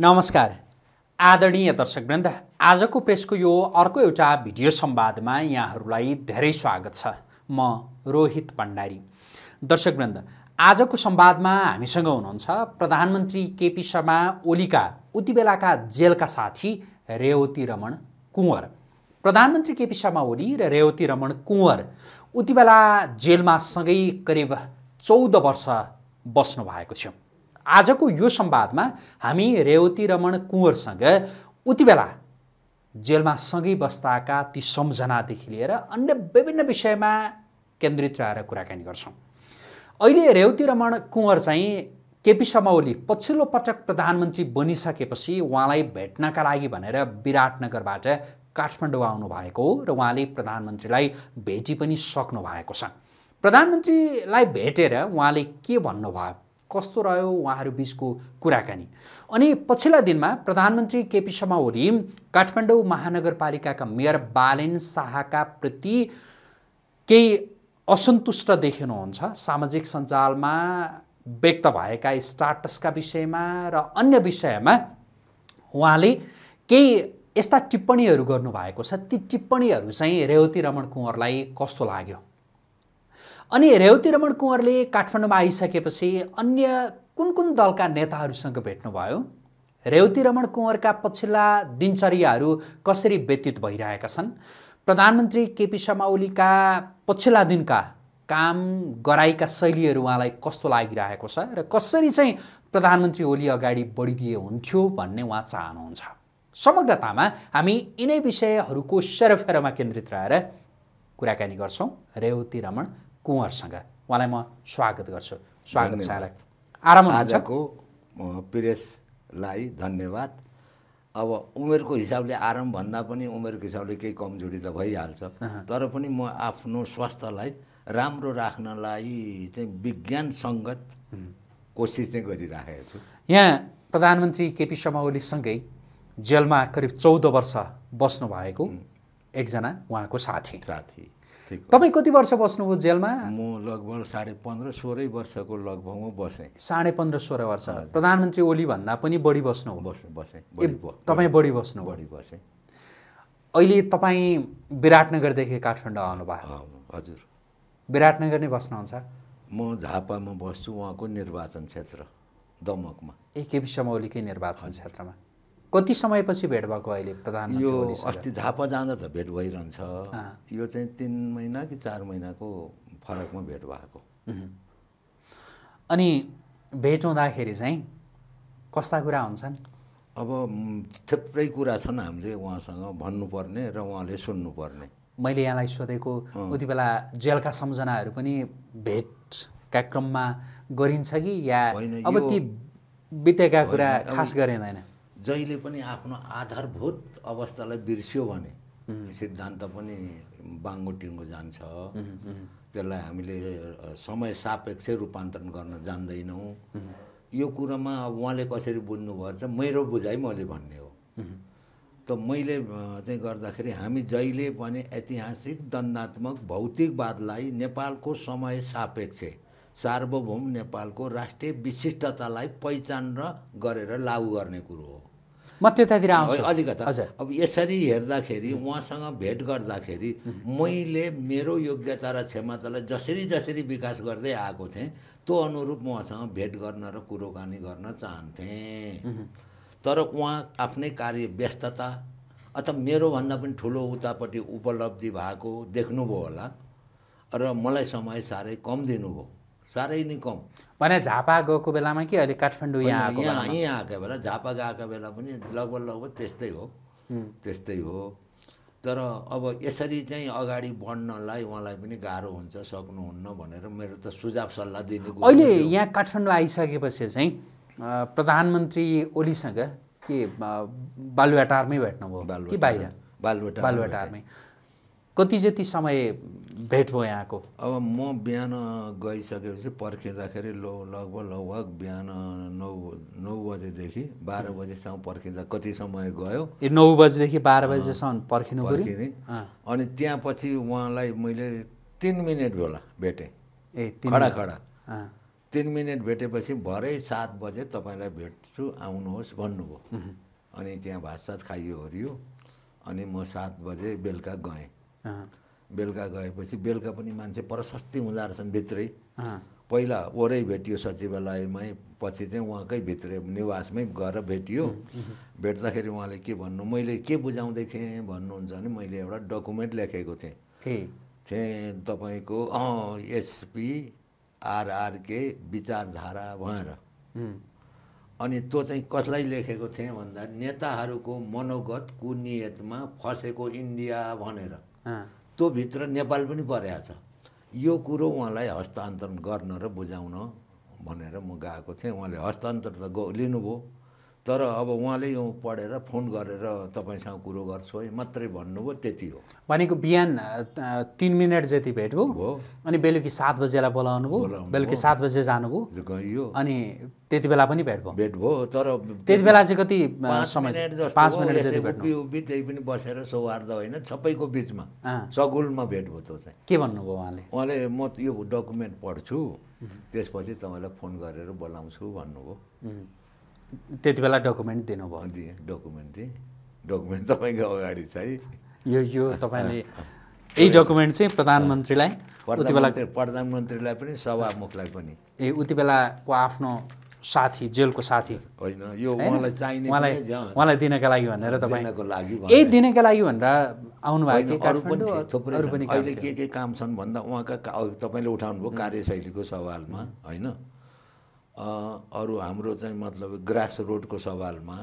नमस्कार। आदरणीय दर्शकवृन्द आजको प्रेसको यो अर्को एउटा भिडियो संवादमा यहाँहरूलाई धेरै स्वागत छ। म रोहित भण्डारी। दर्शकवृन्द आजको संवादमा हामीसँग हुनुहुन्छ प्रधानमन्त्री केपी शर्मा ओलीका उति बेलाका जेलका साथी रेवती रमण कुँवर। प्रधानमन्त्री केपी शर्मा ओली र रेवती रमण कुँवर उति बेला जेलमा सँगै करिब चौध वर्ष बस्नु भएको थियो। आजको यो संवादमा हामी रेवती रमण कुँवरसँग उति बेला जेलमा सँगै बस्दाका ती सम्झनादेखि लिएर अन्य विभिन्न विषयमा केन्द्रित रहेर कुराकानी गर्छौँ। अहिले रेवती रमण कुँवर चाहिँ केपी शर्मा ओली पछिल्लो पटक प्रधानमन्त्री बनिसकेपछि उहाँलाई भेट्नका लागि भनेर विराटनगरबाट काठमाडौँ आउनुभएको हो र उहाँले प्रधानमन्त्रीलाई भेटी पनि सक्नु भएको छ। प्रधानमन्त्रीलाई भेटेर उहाँले के भन्नुभयो? कस्तो रह्यो उहाँहरू बिचको कुराकानी? अनि पछिल्ला दिनमा प्रधानमन्त्री केपी शर्मा ओली काठमाडौँ महानगरपालिकाका मेयर बालेन शाहका प्रति केही असन्तुष्ट देखिनुहुन्छ? सामाजिक सञ्जालमा व्यक्त भएका स्टाटसका विषयमा र अन्य विषयमा उहाँले केही यस्ता टिप्पणीहरू गर्नुभएको छ? ती टिप्पणीहरू चाहिँ रेवती रमण कुँवरलाई कस्तो लाग्यो? अनि रेवती रमण कुँवरले काठमाडौँमा आइसकेपछि अन्य कुन कुन दलका नेताहरूसँग भेट्नुभयो? रेवती रमण कुँवरका पछिल्ला दिनचर्याहरू कसरी व्यतीत भइरहेका छन्? प्रधानमन्त्री केपी शर्मा ओलीका पछिल्ला दिनका काम गराइका शैलीहरू उहाँलाई कस्तो लागिरहेको छ र कसरी चाहिँ प्रधानमन्त्री ओली अगाडि बढिदिए हुन्थ्यो भन्ने उहाँ चाहनुहुन्छ? समग्रतामा हामी यिनै विषयहरूको सेरोफेरोमा केन्द्रित रहेर कुराकानी गर्छौँ। रेवती रमण कुँवरसँग। उहाँलाई म स्वागत गर्छु। स्वागत छ आराम आजको प्रेसलाई धन्यवाद। अब उमेरको हिसाबले आराम भन्दा पनि उमेरको हिसाबले केही कमजोरी त भइहाल्छ। तर पनि म आफ्नो स्वास्थ्यलाई राम्रो राख्नलाई चाहिँ विज्ञानसङ्गत कोसिस चाहिँ गरिराखेको छु। यहाँ प्रधानमन्त्री केपी शर्मा ओलीसँगै जेलमा करिब चौध वर्ष बस्नुभएको एकजना उहाँको साथी। साथी। तपाईँ कति वर्ष बस्नुभयो जेलमा? म लगभग साढे पन्ध्र सोह्रै वर्षको लगभगमा बसेँ। साढे पन्ध्र सोह्र वर्ष। प्रधानमन्त्री ओलीभन्दा पनि बढी बस्नुभयो। बस बसेँ तपाईँ बढी बस्नुभयो। बढी बसेँ। अहिले तपाईँ विराटनगरदेखि काठमाडौँ आउनुभयो। हजुर। विराटनगर नै बस्नुहुन्छ? म झापामा बस्छु उहाँको निर्वाचन क्षेत्र दमकमा। ए केपी ओलीकै निर्वाचन क्षेत्रमा। कति समयपछि भेट भएको अहिले प्रधानमन्त्री यो? अस्ति झापा जाँदा त भेट भइरहन्छ। यो चाहिँ तिन महिना कि चार महिनाको फरकमा भेट भएको। अनि भेट हुँदाखेरि चाहिँ कस्ता कुरा हुन्छन्? अब थुप्रै कुरा छन् हामीले उहाँसँग भन्नुपर्ने र उहाँले सुन्नुपर्ने। मैले यहाँलाई सोधेको उति बेला जेलका सम्झनाहरू पनि भेटका क्रममा गरिन्छ कि या अब ती बितेका कुरा खास गरिँदैन? जहिले पनि आफ्नो आधारभूत अवस्थालाई बिर्स्यो भने सिद्धान्त पनि बाङ्गो टिङ्गो जान्छ त्यसलाई हामीले समय सापेक्ष रूपान्तरण गर्न जान्दैनौँ। यो कुरामा अब उहाँले कसरी बुझ्नुभयो चाहिँ मेरो बुझाइ मैले भन्ने हो। त मैले चाहिँ गर्दाखेरि हामी जहिले पनि ऐतिहासिक दण्डात्मक भौतिकवादलाई नेपालको समय सापेक्ष सार्वभौम नेपालको राष्ट्रिय विशिष्टतालाई पहिचान र गरेर लागू गर्ने कुरो हो। म त्यतातिर आउँछु। अलिकता। अब यसरी हेर्दाखेरि उहाँसँग भेट गर्दाखेरि मैले मेरो योग्यता र क्षमतालाई जसरी जसरी विकास गर्दै आएको थिएँ त्यो अनुरूप म उहाँसँग भेट गर्न र कुरोकानी गर्न चाहन्थेँ। तर उहाँ आफ्नै कार्य व्यस्तता अथवा मेरोभन्दा पनि ठुलो उतापट्टि उपलब्धि भएको देख्नुभयो होला र मलाई समय साह्रै कम दिनुभयो। साह्रै नै कम। भने झापा गएको बेलामा कि अहिले काठमाडौँ यहाँ आएको यहाँ? यहाँ आएको बेला झापा गएको बेला पनि लगभग लगभग त्यस्तै हो। त्यस्तै हो। तर अब यसरी चाहिँ अगाडि बढ्नलाई उहाँलाई पनि गाह्रो हुन्छ सक्नुहुन्न भनेर मेरो त सुझाव सल्लाह दिने अहिले। यहाँ काठमाडौँ आइसकेपछि चाहिँ प्रधानमन्त्री ओलीसँग के बालुवाटारमै भेट्नुभयो? कि बालुवाटार- बाहिर? बालुवाटारमा बालुवाटारमै। कति जति समय भेट भयो यहाँको? अब म बिहान गइसकेपछि पर्खिँदाखेरि लो लगभग लगभग बिहान नौ नौ बजेदेखि बाह्र बजेसम्म पर्खिँदा कति समय गयो? ए नौ बजीदेखि बाह्र बजीसम्म पर्खिनु पर्खिने। अनि त्यहाँ पछि उहाँलाई मैले तिन मिनट होला भेटेँ। ए खडा खडा। तिन मिनट भेटेपछि भरे सात बजे तपाईँलाई भेट्छु आउनुहोस् भन्नुभयो। अनि त्यहाँ भातसात खाइयो हरियो अनि म सात बजे बेलुका गएँ। बेलुका गएपछि बेलुका पनि मान्छे प्रशस्ति हुँदो रहेछन् भित्रै। अँ, पहिला वरै भेटियो सचिवालयमै पछि चाहिँ उहाँकै भित्र निवासमै गएर भेटियो। भेट्दाखेरि उहाँले के भन्नु मैले के बुझाउँदै थिएँ भन्नुहुन्छ भने मैले एउटा डकुमेन्ट लेखेको थिएँ। थिएँ तपाईँको एसपी आरआरके विचारधारा भनेर। उम्, अनि त्यो चाहिँ कसलाई लेखेको थिएँ भन्दा नेताहरूको मनोगत कुनियतमा फसेको इन्डिया भनेर। अँ, त्यो भित्र नेपाल पनि परेको छ यो कुरो उहाँलाई हस्तान्तरण गर्न र बुझाउन भनेर म गएको थिएँ। उहाँले हस्तान्तरण त लिनुभयो। तर अब उहाँले यो पढेर फोन गरेर तपाईँसँग कुरो गर्छु है मात्रै भन्नुभयो त्यति हो। भनेको बिहान तिन मिनट जति भेट भयो अनि बेलुकी सात बजेलाई बोलाउनु भयो बेलुकी सात बजे जानुभयो अनि त्यति बेला पनि भेट भयो भेट भयो तर त्यति बेला चाहिँ कति समय पाँच मिनट जति त्यही पनि बसेर सौहार्द होइन सबैको बिचमा। सगुलमा भेट भयो त्यो चाहिँ। के भन्नुभयो उहाँले? उहाँले म यो डकुमेन्ट पढ्छु त्यसपछि तपाईँलाई फोन गरेर बोलाउँछु भन्नुभयो। त्यति बेला डकुमेन्ट दिनुभयो। दिएँ डकुमेन्ट दिएँ। डकुमेन्ट तपाईँको अगाडि छ है? यो यो तपाईँले यही डकुमेन्ट चाहिँ प्रधानमन्त्रीलाई उति बेला प्रधानमन्त्री प्रधानमन्त्रीलाई पनि सभामुखलाई पनि। ए उति बेलाको आफ्नो साथी जेलको साथी। होइन यो? उहाँलाई चाहिने उहाँलाई दिनका लागि भनेर तपाईँ दिनको लागि यही दिनका लागि भनेर आउनुभयो कि होइन, अरू पनि थुप्रै अहिले। के के काम छन् भन्दा उहाँका तपाईँले उठाउनुभयो कार्यशैलीको सवालमा होइन? अरू हाम्रो चाहिँ मतलब ग्रास रोडको सवालमा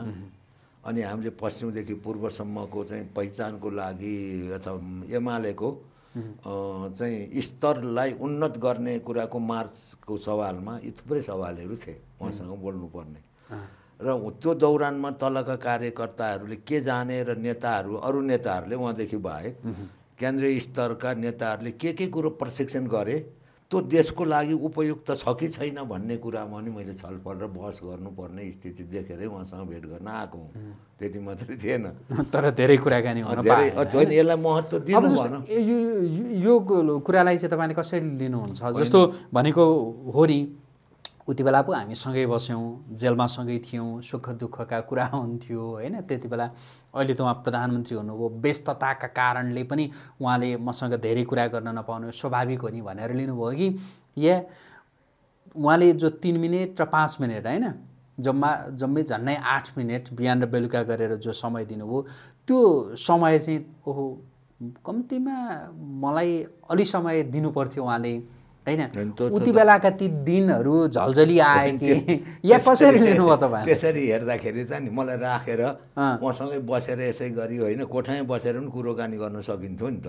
अनि हामीले पश्चिमदेखि पूर्वसम्मको चाहिँ पहिचानको लागि अथवा एमालेको चाहिँ स्तरलाई उन्नत गर्ने कुराको मार्चको सवालमा यी थुप्रै सवालहरू थिए उहाँसँग बोल्नुपर्ने। र त्यो दौरानमा तलका कार्यकर्ताहरूले के जाने र नेताहरू अरू नेताहरूले उहाँदेखि बाहेक केन्द्रीय स्तरका नेताहरूले के के कुरो प्रशिक्षण गरे त्यो देशको लागि उपयुक्त छ कि छैन भन्ने कुरामा पनि मैले छलफल र बहस गर्नुपर्ने स्थिति देखेरै उहाँसँग भेट गर्न आएको हुँ। त्यति मात्रै थिएन। तर धेरै कुराकानी धेरै होइन। यसलाई महत्त्व दिनु भन। यो- यो कुरालाई चाहिँ तपाईँले कसरी लिनुहुन्छ? जस्तो भनेको हो नि उति बेला पो हामी सँगै बस्यौँ जेलमा सँगै थियौँ सुख दुःखका कुरा हुन्थ्यो होइन? त्यति बेला अहिले त उहाँ प्रधानमन्त्री हुनुभयो। व्यस्तताका कारणले पनि उहाँले मसँग धेरै कुरा गर्न नपाउनु स्वाभाविक हो नि भनेर लिनुभयो कि? या उहाँले जो तिन मिनट र पाँच मिनट होइन? जम्मा जम्मै झन्डै आठ मिनट बिहान र बेलुका गरेर जो समय दिनुभयो त्यो समय चाहिँ ओहो कम्तीमा मलाई अलि समय दिनु पर्थ्यो उहाँले। होइन? उति बेलाका ती दिनहरू झल्झली आए कि या कसरी लिनुभयो तपाईँले? त्यसरी हेर्दाखेरि त नि मलाई राखेर। उहाँसँगै बसेर यसै गरी होइन कोठामै बसेर पनि कुरोकानी गर्न सकिन्थ्यो नि त।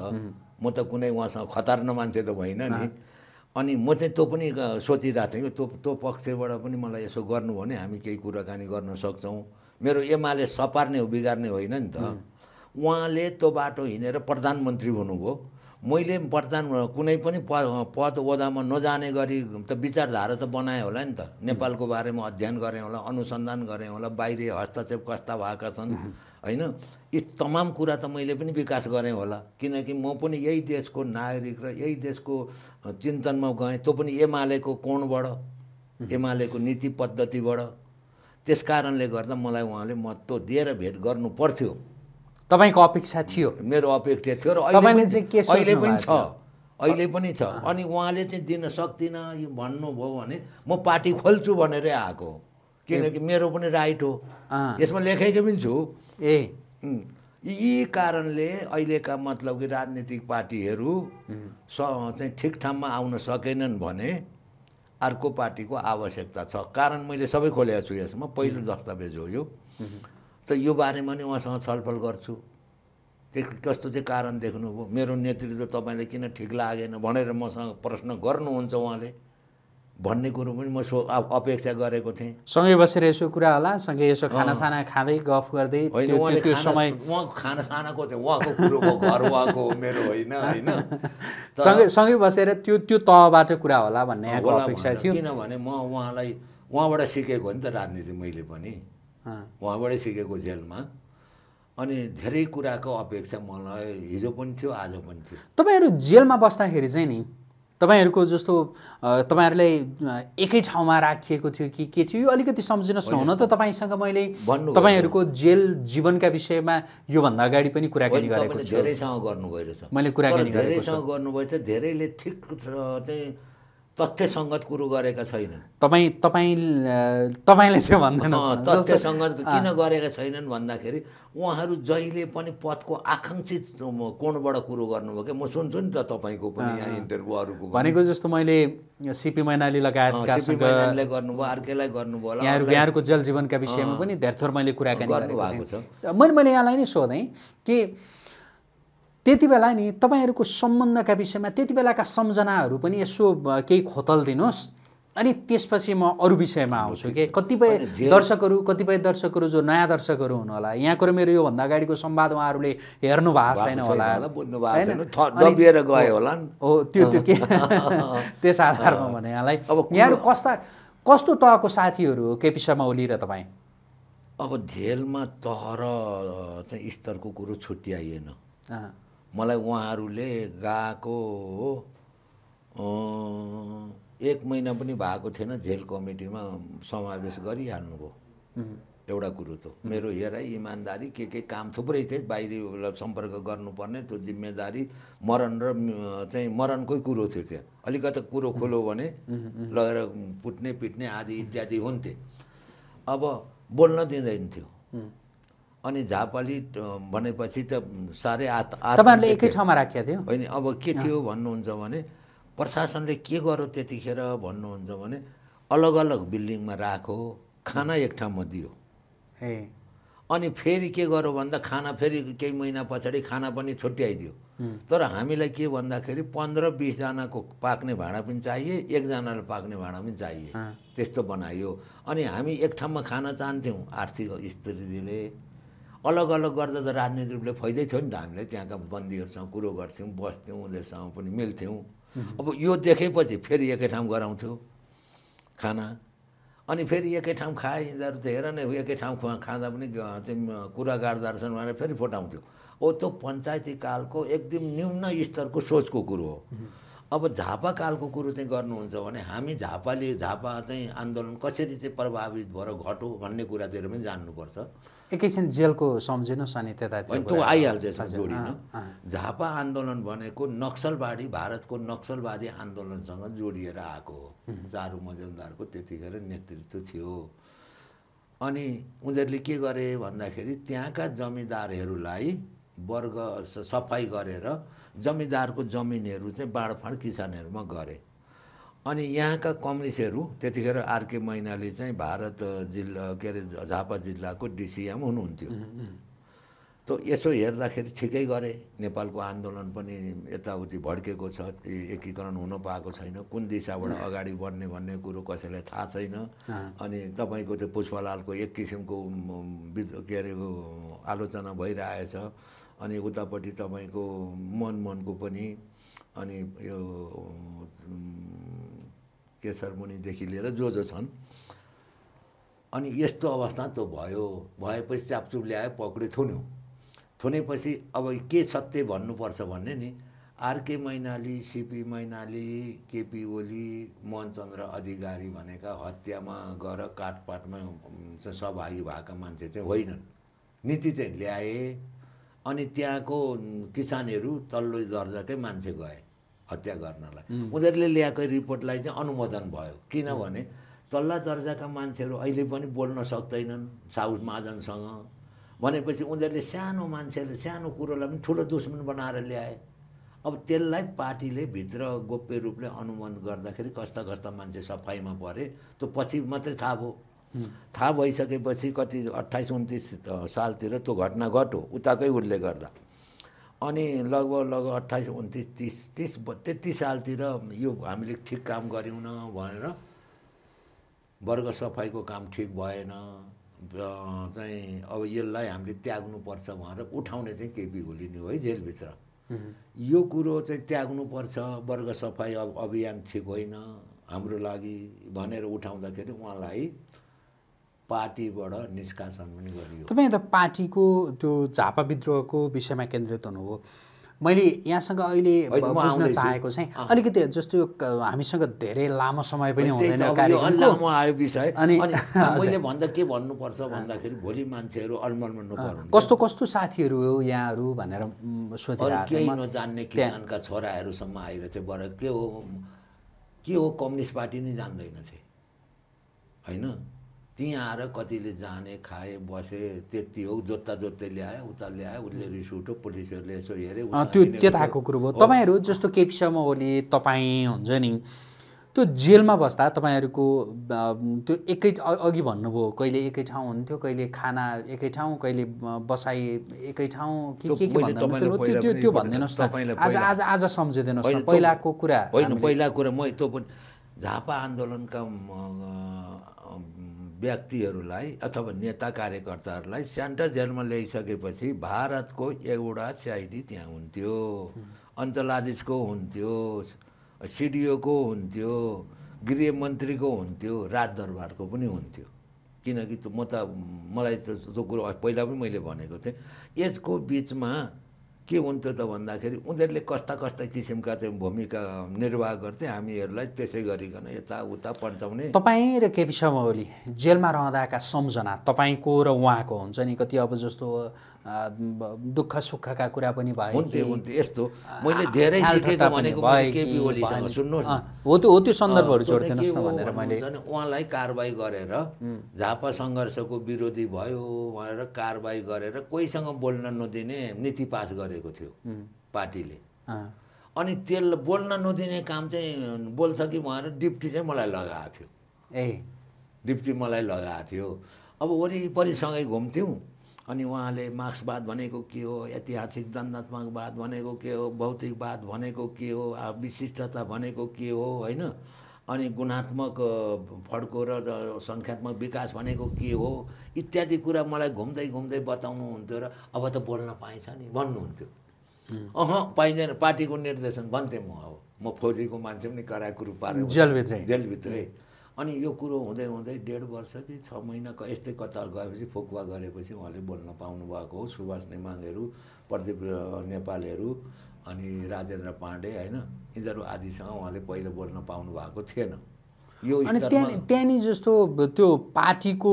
म त कुनै उहाँसँग खतर्न मान्छे त होइन नि। अनि म चाहिँ त्यो पनि सोचिरहेको थिएँ कि त्यो त्यो पक्षबाट पनि मलाई यसो गर्नु भने हामी केही कुराकानी गर्न सक्छौँ। मेरो एमाले सपार्ने हो बिगार्ने होइन नि त। उहाँले त्यो बाटो हिँडेर प्रधानमन्त्री हुनुभयो। मैले प्रधान कुनै पनि प पद ओदामा नजाने गरी त विचारधारा त बनाएँ होला नि त। नेपालको बारेमा अध्ययन गरेँ होला अनुसन्धान गरेँ होला बाहिरी हस्तक्षेप कस्ता भएका छन् होइन? यी तमाम कुरा त मैले पनि विकास गरेँ होला किनकि म पनि यही देशको नागरिक र यही देशको चिन्तनमा गएँ त्यो पनि एमालेको कोणबाट एमालेको नीति पद्धतिबाट। त्यस कारणले गर्दा मलाई उहाँले महत्त्व दिएर भेट गर्नु पर्थ्यो। तपाईँको अपेक्षा थियो। मेरो अपेक्षा थियो र अहिले पनि छ। अहिले पनि छ। अनि उहाँले चाहिँ दिन सक्दिनँ यो भन्नुभयो भने म पार्टी खोल्छु भनेरै आएको। किनकि मेरो पनि राइट हो। यसमा लेखेको पनि छु। ए। यी कारणले अहिलेका मतलब कि राजनीतिक पार्टीहरू स चाहिँ ठिक ठाउँमा आउन सकेनन् भने अर्को पार्टीको आवश्यकता छ। कारण मैले सबै खोलेको छु यसमा। पहिलो दस्तावेज हो यो। त यो बारेमा नि उहाँसँग छलफल गर्छु। त्यो कस्तो चाहिँ कारण देख्नुभयो मेरो नेतृत्व तपाईँलाई किन ठिक लागेन भनेर मसँग प्रश्न गर्नुहुन्छ उहाँले। भन्ने कुरो पनि म सो अपेक्षा गरेको थिएँ। सँगै बसेर यसो कुरा होला सँगै यसो खानासाना खाँदै गफ गर्दै होइन उहाँले त्यो त्यो खाना समय उहाँको खाना सानाको चाहिँ उहाँको कुरो घर उहाँको मेरो होइन होइन। सँगै सँगै बसेर त्यो त्यो तहबाट कुरा होला भन्ने यहाँको अपेक्षा थियो। किनभने म उहाँलाई उहाँबाट सिकेको हो नि त राजनीति मैले पनि। उहाँबाटै सिकेको जेलमा। अनि धेरै कुराको अपेक्षा मलाई हिजो पनि थियो आज पनि थियो। तपाईँहरू जेलमा बस्दाखेरि चाहिँ नि तपाईँहरूको जस्तो तपाईँहरूलाई एकै ठाउँमा राखिएको थियो कि के थियो यो अलिकति सम्झिनुहोस् न हुन त तपाईँसँग मैले भन्नुभयो। तपाईँहरूको जेल जीवनका विषयमा योभन्दा अगाडि पनि कुराकानी गरेको तपाईँले छु। गर्नुभयो मैले कुराकानी। धेरैसँग गर्नुभयो चाहिँ धेरैले ठिक छ- चाहिँ तथ्यसङ्गत कुरो गरेका छैनन्। तपाईँ तपाईँ तपाईँले चाहिँ भन्दैनस् अँ, न। जस्तो- तथ्यसङ्गत किन गरेका छैनन् भन्दाखेरि उहाँहरू जहिले पनि पदको आकाङ्क्षित कोणबाट कुरो गर्नुभयो क्या? म सुन्छु नि त तपाईँको पनि यहाँ इन्टरभ्यू अरूको पनि। भनेको जस्तो मैले सिपी मैनाली मैनालीलाई गर्नुभयो अर्कैलाई गर्नुभयो यहाँहरूको जल जीवनका विषयमा पनि धेरै थोर मैले कुराकानी गर्नुभएको गरेको थिएँ। मैले मैले यहाँलाई नै सोधेँ कि त्यति बेला नि तपाईँहरूको सम्बन्धका विषयमा त्यति बेलाका सम्झनाहरू पनि यसो केही खोतल दिनुहोस्। अनि त्यसपछि म अरू विषयमा आउँछु कि? कतिपय दर्शकहरू कतिपय दर्शकहरू जो नयाँ दर्शकहरू हुनु होला यहाँको र मेरो योभन्दा अगाडिको संवाद उहाँहरूले हेर्नु भएको छैन होला। गयो होला। हो त्यो त्यो के? त्यस आधारमा भने यहाँलाई। अब यहाँहरू कस्ता कस्तो तहको साथीहरू हो केपी शर्मा ओली र तपाईँ? अब जेलमा तह र चाहिँ स्तरको कुरो छुट्याइएन। मलाई उहाँहरूले गएको एक महिना पनि भएको थिएन जेल कमिटीमा समावेश गरिहाल्नुभयो। एउटा कुरो त मेरो हेराइ इमान्दारी के के काम थुप्रै थिए बाहिरी सम्पर्क गर्नुपर्ने त्यो जिम्मेदारी मरण र चाहिँ मरणकै कुरो थियो त्यहाँ अलिकति कुरो खोल्यो भने लगेर पुट्ने पिट्ने आदि इत्यादि हुन्थे। अब बोल्न दिँदैन थियो। अनि झापाली भनेपछि त साह्रै आत तपाईँहरूले एकै। ठाउँमा राखेका थियो? होइन अब के थियो भन्नुहुन्छ भने प्रशासनले के गर्यो त्यतिखेर भन्नुहुन्छ भने अलग अलग बिल्डिङमा राखो खाना एक ठाउँमा दियो। ए। अनि फेरि के गर्यो भन्दा खाना फेरि केही महिना पछाडि खाना पनि छुट्याइदियो। तर हामीलाई के भन्दाखेरि पन्ध्र बिसजनाको पाक्ने भाँडा पनि चाहिए एकजनाले पाक्ने भाँडा पनि चाहिए। त्यस्तो बनायो अनि हामी एक ठाउँमा खान चाहन्थ्यौँ आर्थिक स्थितिले। अलग अलग गर्दा त राजनीतिक रूपले फाइदै थियो नि त हामीलाई। त्यहाँका बन्दीहरूसँग कुरो गर्थ्यौँ बस्थ्यौँ उनीहरूसँग पनि मिल्थ्यौँ। अब यो देखेपछि फेरि एकै ठाउँ गराउँथ्यो खाना। अनि फेरि एकै ठाउँ खाए यिनीहरू त हेर न एकै ठाउँ खुवा खाँदा पनि चाहिँ कुरा रहेछन् भनेर फेरि फुटाउँथ्यो। ओ त्यो पञ्चायती कालको एकदम निम्न स्तरको सोचको कुरो हो। अब झापा कालको कुरो चाहिँ गर्नुहुन्छ भने हामी झापाले झापा चाहिँ आन्दोलन कसरी चाहिँ प्रभावित भएर घट्यो भन्ने कुरातिर पनि जान्नुपर्छ। एकैछिन जेलको सम्झिनुहोस् अनि होइन त्यो आइहाल्छ जोडिन। झापा आन्दोलन भनेको नक्सलवादी भारतको नक्सलवादी आन्दोलनसँग जोडिएर आएको हो। चारु मजुमदारको त्यतिखेर नेतृत्व थियो। अनि उनीहरूले के गरे भन्दाखेरि त्यहाँका जमिदारहरूलाई वर्ग सफाइ गरेर जमिदारको जमिनहरू चाहिँ बाँडफाँड किसानहरूमा गरे। अनि यहाँका कम्युनिस्टहरू त्यतिखेर आरके मैनाली चाहिँ भारत जिल्ला के अरे झापा जिल्लाको डिसिएम हुनुहुन्थ्यो। त यसो हेर्दाखेरि ठिकै गरे। नेपालको आन्दोलन पनि यताउति भड्केको छ एकीकरण हुन पाएको छैन। कुन दिशाबाट अगाडि बढ्ने भन्ने कुरो कसैलाई थाहा छैन। अनि तपाईँको त्यो पुष्पलालको एक किसिमको के अरे आलोचना भइरहेछ। अनि उतापट्टि तपाईँको मन मनको पनि अनि यो उम्, केशर मुनिदेखि लिएर जो जो छन्। अनि यस्तो अवस्था त्यो भयो। भएपछि चापचुप ल्यायो पक्रियो थुन्यो। थुनेपछि अब के सत्य भन्नुपर्छ भन्ने नि R K Mainali C P Mainali K P Oli Mohanchandra Adhikari भनेका हत्यामा गएर चाहिँ सहभागी भएका मान्छे चाहिँ होइनन्। नीति चाहिँ ल्याए। अनि त्यहाँको किसानहरू तल्लो दर्जाकै मान्छे गए। हत्या गर्नलाई। उनीहरूले ल्याएको रिपोर्टलाई चाहिँ अनुमोदन भयो। किनभने तल्ला दर्जाका मान्छेहरू अहिले पनि बोल्न सक्दैनन् साउथ महाजनसँग। भनेपछि उनीहरूले सानो मान्छेले सानो कुरोलाई पनि ठुलो दुश्मन बनाएर ल्याए। अब त्यसलाई पार्टीले भित्र गोप्य रूपले अनुमोदन गर्दाखेरि कस्ता कस्ता मान्छे सफाइमा परे त्यो पछि मात्रै थाहा भयो। थाहा भइसकेपछि कति अट्ठाइस उन्तिस सालतिर त्यो घटना घट्यो। उताकै उसले गर्दा। अनि लगभग लगभग अट्ठाइस उन्तिस तिस तिस तेत्तिस सालतिर यो हामीले ठिक काम गऱ्यौँ न भनेर वर्ग सफाइको काम ठिक भएन। चाहिँ अब यसलाई हामीले त्याग्नुपर्छ भनेर उठाउने चाहिँ केपी ओली नै हो है जेलभित्र। यो कुरो चाहिँ त्याग्नुपर्छ वर्ग सफाइ अभियान ठिक होइन हाम्रो लागि भनेर उठाउँदाखेरि उहाँलाई पार्टीबाट निष्कासन पनि गरियो। तपाईँ त पार्टीको त्यो झापा विद्रोहको विषयमा केन्द्रित हुनुभयो। मैले यहाँसँग अहिले बुझ्न। चाहेको चाहिँ अलिकति जस्तो हामीसँग धेरै लामो समय पनि हुँदैन लामो आयो विषय अनि- मैले भन्दा के भन्नुपर्छ भन्दाखेरि भोलि मान्छेहरू अलमलमा नपर्नु कस्तो कस्तो साथीहरू हो यहाँहरू भनेर सोधिरहेको केही थिएँ। नजान्ने किसानका छोराहरूसम्म बर के हो के हो कम्युनिस्ट पार्टी नै जान्दैनथे होइन? त्यहीँ आएर कतिले जाने खाए बसे त्यति हो जोत्ता जोत्तै ल्यायो उता ल्यायो उसले रिस उठ्यो पुलिसहरूले यसो हेऱ्यो त्यो त्यताको। कुरो भयो। तपाईँहरू जस्तो केपी शर्मा ओली तपाईँ हुन्छ नि त्यो जेलमा बस्दा तपाईँहरूको त्यो एकै अघि भन्नुभयो कहिले एकै ठाउँ हुन्थ्यो कहिले खाना एकै ठाउँ कहिले बसाइ एकै ठाउँ के के त्यो त्यो। भनिदिनुहोस् न आज आज आज सम्झिदिनुहोस् पहिलाको कुरा होइन हामीले- पहिला कुरा म त्यो पनि झापा आन्दोलनका व्यक्तिहरूलाई अथवा नेता कार्यकर्ताहरूलाई सेन्टर जेलमा ल्याइसकेपछि भारतको एउटा सिआइडी त्यहाँ हुन्थ्यो अञ्चलाधीशको हुन्थ्यो सिडिओको हुन्थ्यो गृहमन्त्रीको हुन्थ्यो राजदरबारको पनि हुन्थ्यो। किनकि म त मलाई त्यो कुरो पहिला पनि मैले भनेको थिएँ। यसको बिचमा के हुन्थ्यो त भन्दाखेरि उनीहरूले कस्ता कस्ता किसिमका चाहिँ भूमिका निर्वाह गर्थे हामीहरूलाई त्यसै गरिकन यताउता पन्चाउने। तपाईँ र केपी शर्मा ओली जेलमा रहँदाका सम्झना तपाईँको र उहाँको हुन्छ नि कति अब जस्तो दुःख सुखका कुरा पनि भए हुन्थ्यो हुन्थ्यो। यस्तो मैले धेरै सिकेको भनेको केपी ओलीसँग। सुन्नुहोस् हो त्यो हो त्यो सन्दर्भहरू जोडिदिनुहोस् न भनेर मैले उहाँलाई कारवाही गरेर झापा सङ्घर्षको विरोधी भयो भनेर कारवाही गरेर कोहीसँग बोल्न नदिने नीति पास गरेको थियो पार्टीले। अनि त्यसले बोल्न नदिने काम चाहिँ बोल्छ कि भनेर डिप्टी चाहिँ मलाई लगाएको थियो। ए। डिप्टी मलाई लगाएको थियो। अब वरिपरिसँगै घुम्थ्यौँ। अनि उहाँले मार्क्सवाद भनेको के हो ऐतिहासिक दण्डात्मकवाद भनेको के हो भौतिकवाद भनेको के हो विशिष्टता भनेको के हो होइन? अनि गुणात्मक फड्को र सङ्ख्यात्मक विकास भनेको के हो इत्यादि कुरा मलाई घुम्दै घुम्दै बताउनुहुन्थ्यो र अब त बोल्न पाइन्छ नि भन्नुहुन्थ्यो। अह पाइँदैन पार्टीको निर्देशन भन्थेँ म अब। म फौजीको मान्छे पनि कराकुरु पारेर जेलभित्रै। जेलभित्रै। अनि यो कुरो हुँदै हुँदै डेढ वर्ष कि छ महिना क- यस्तै कतार गएपछि फुकुवा गरेपछि उहाँले बोल्न पाउनु भएको हो। सुभाष नेमाङहरू प्रदीप नेपालहरू अनि राजेन्द्र पाण्डे होइन? यिनीहरू आदिसँग उहाँले पहिलो बोल्न पाउनु भएको थिएन। यो अनि स्तरमा त्यहाँ त्यहाँनिर जस्तो त्यो पार्टीको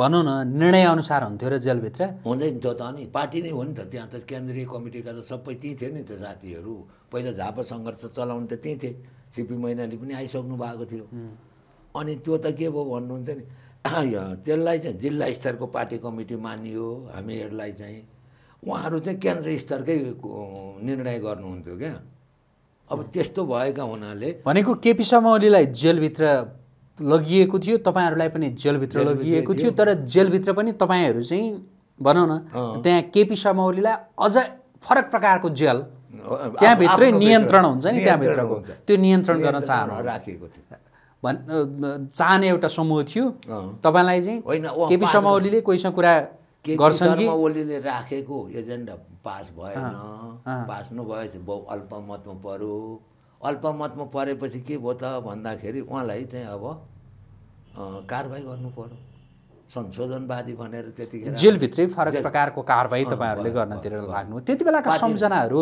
भनौँ न निर्णयअनुसार हुन्थ्यो र जेलभित्र? हुँदैन थियो त अनि। पार्टी नै हो नि त त्यहाँ त। केन्द्रीय कमिटीका त सबै त्यहीँ थिए नि त साथीहरू। पहिला झापा सङ्घर्ष चलाउनु त त्यहीँ थिए। सिपी मैनाली पनि आइसक्नु भएको थियो। अनि त्यो त के भयो भन्नुहुन्छ नि त्यसलाई चाहिँ जिल्ला स्तरको पार्टी कमिटी मानियो हामीहरूलाई चाहिँ उहाँहरू चाहिँ केन्द्र स्तरकै निर्णय गर्नुहुन्थ्यो क्या अब त्यस्तो भएका हुनाले भनेको केपी शर्मा ओलीलाई जेलभित्र लगिएको थियो तपाईँहरूलाई पनि जेलभित्र लगिएको थियो। तर जेलभित्र पनि तपाईँहरू चाहिँ भनौँ न। त्यहाँ केपी शर्मा ओलीलाई अझ फरक प्रकारको जेल त्यहाँभित्रै नियन्त्रण हुन्छ नि त्यहाँभित्रको हुन्छ। त्यो नियन्त्रण गर्न चाहनु राखिएको थियो भन् चाहने एउटा समूह थियो। तपाईँलाई चाहिँ होइन, केपी शर्मा। ओलीले कोहीसँग कुरा गर्छन् कि? ओलीले राखेको एजेन्डा पास भएन पास नभएपछि बहु अल्पमतमा पर्यो अल्पमतमा परेपछि के भयो त भन्दाखेरि उहाँलाई चाहिँ अब कारवाही गर्नु पर्यो। संशोधनवादी भनेर त्यतिखेर जेलभित्रै फरक प्रकारको कारवाही तपाईँहरूले गर्नतिर। लाग्नु। त्यति बेलाका सम्झनाहरू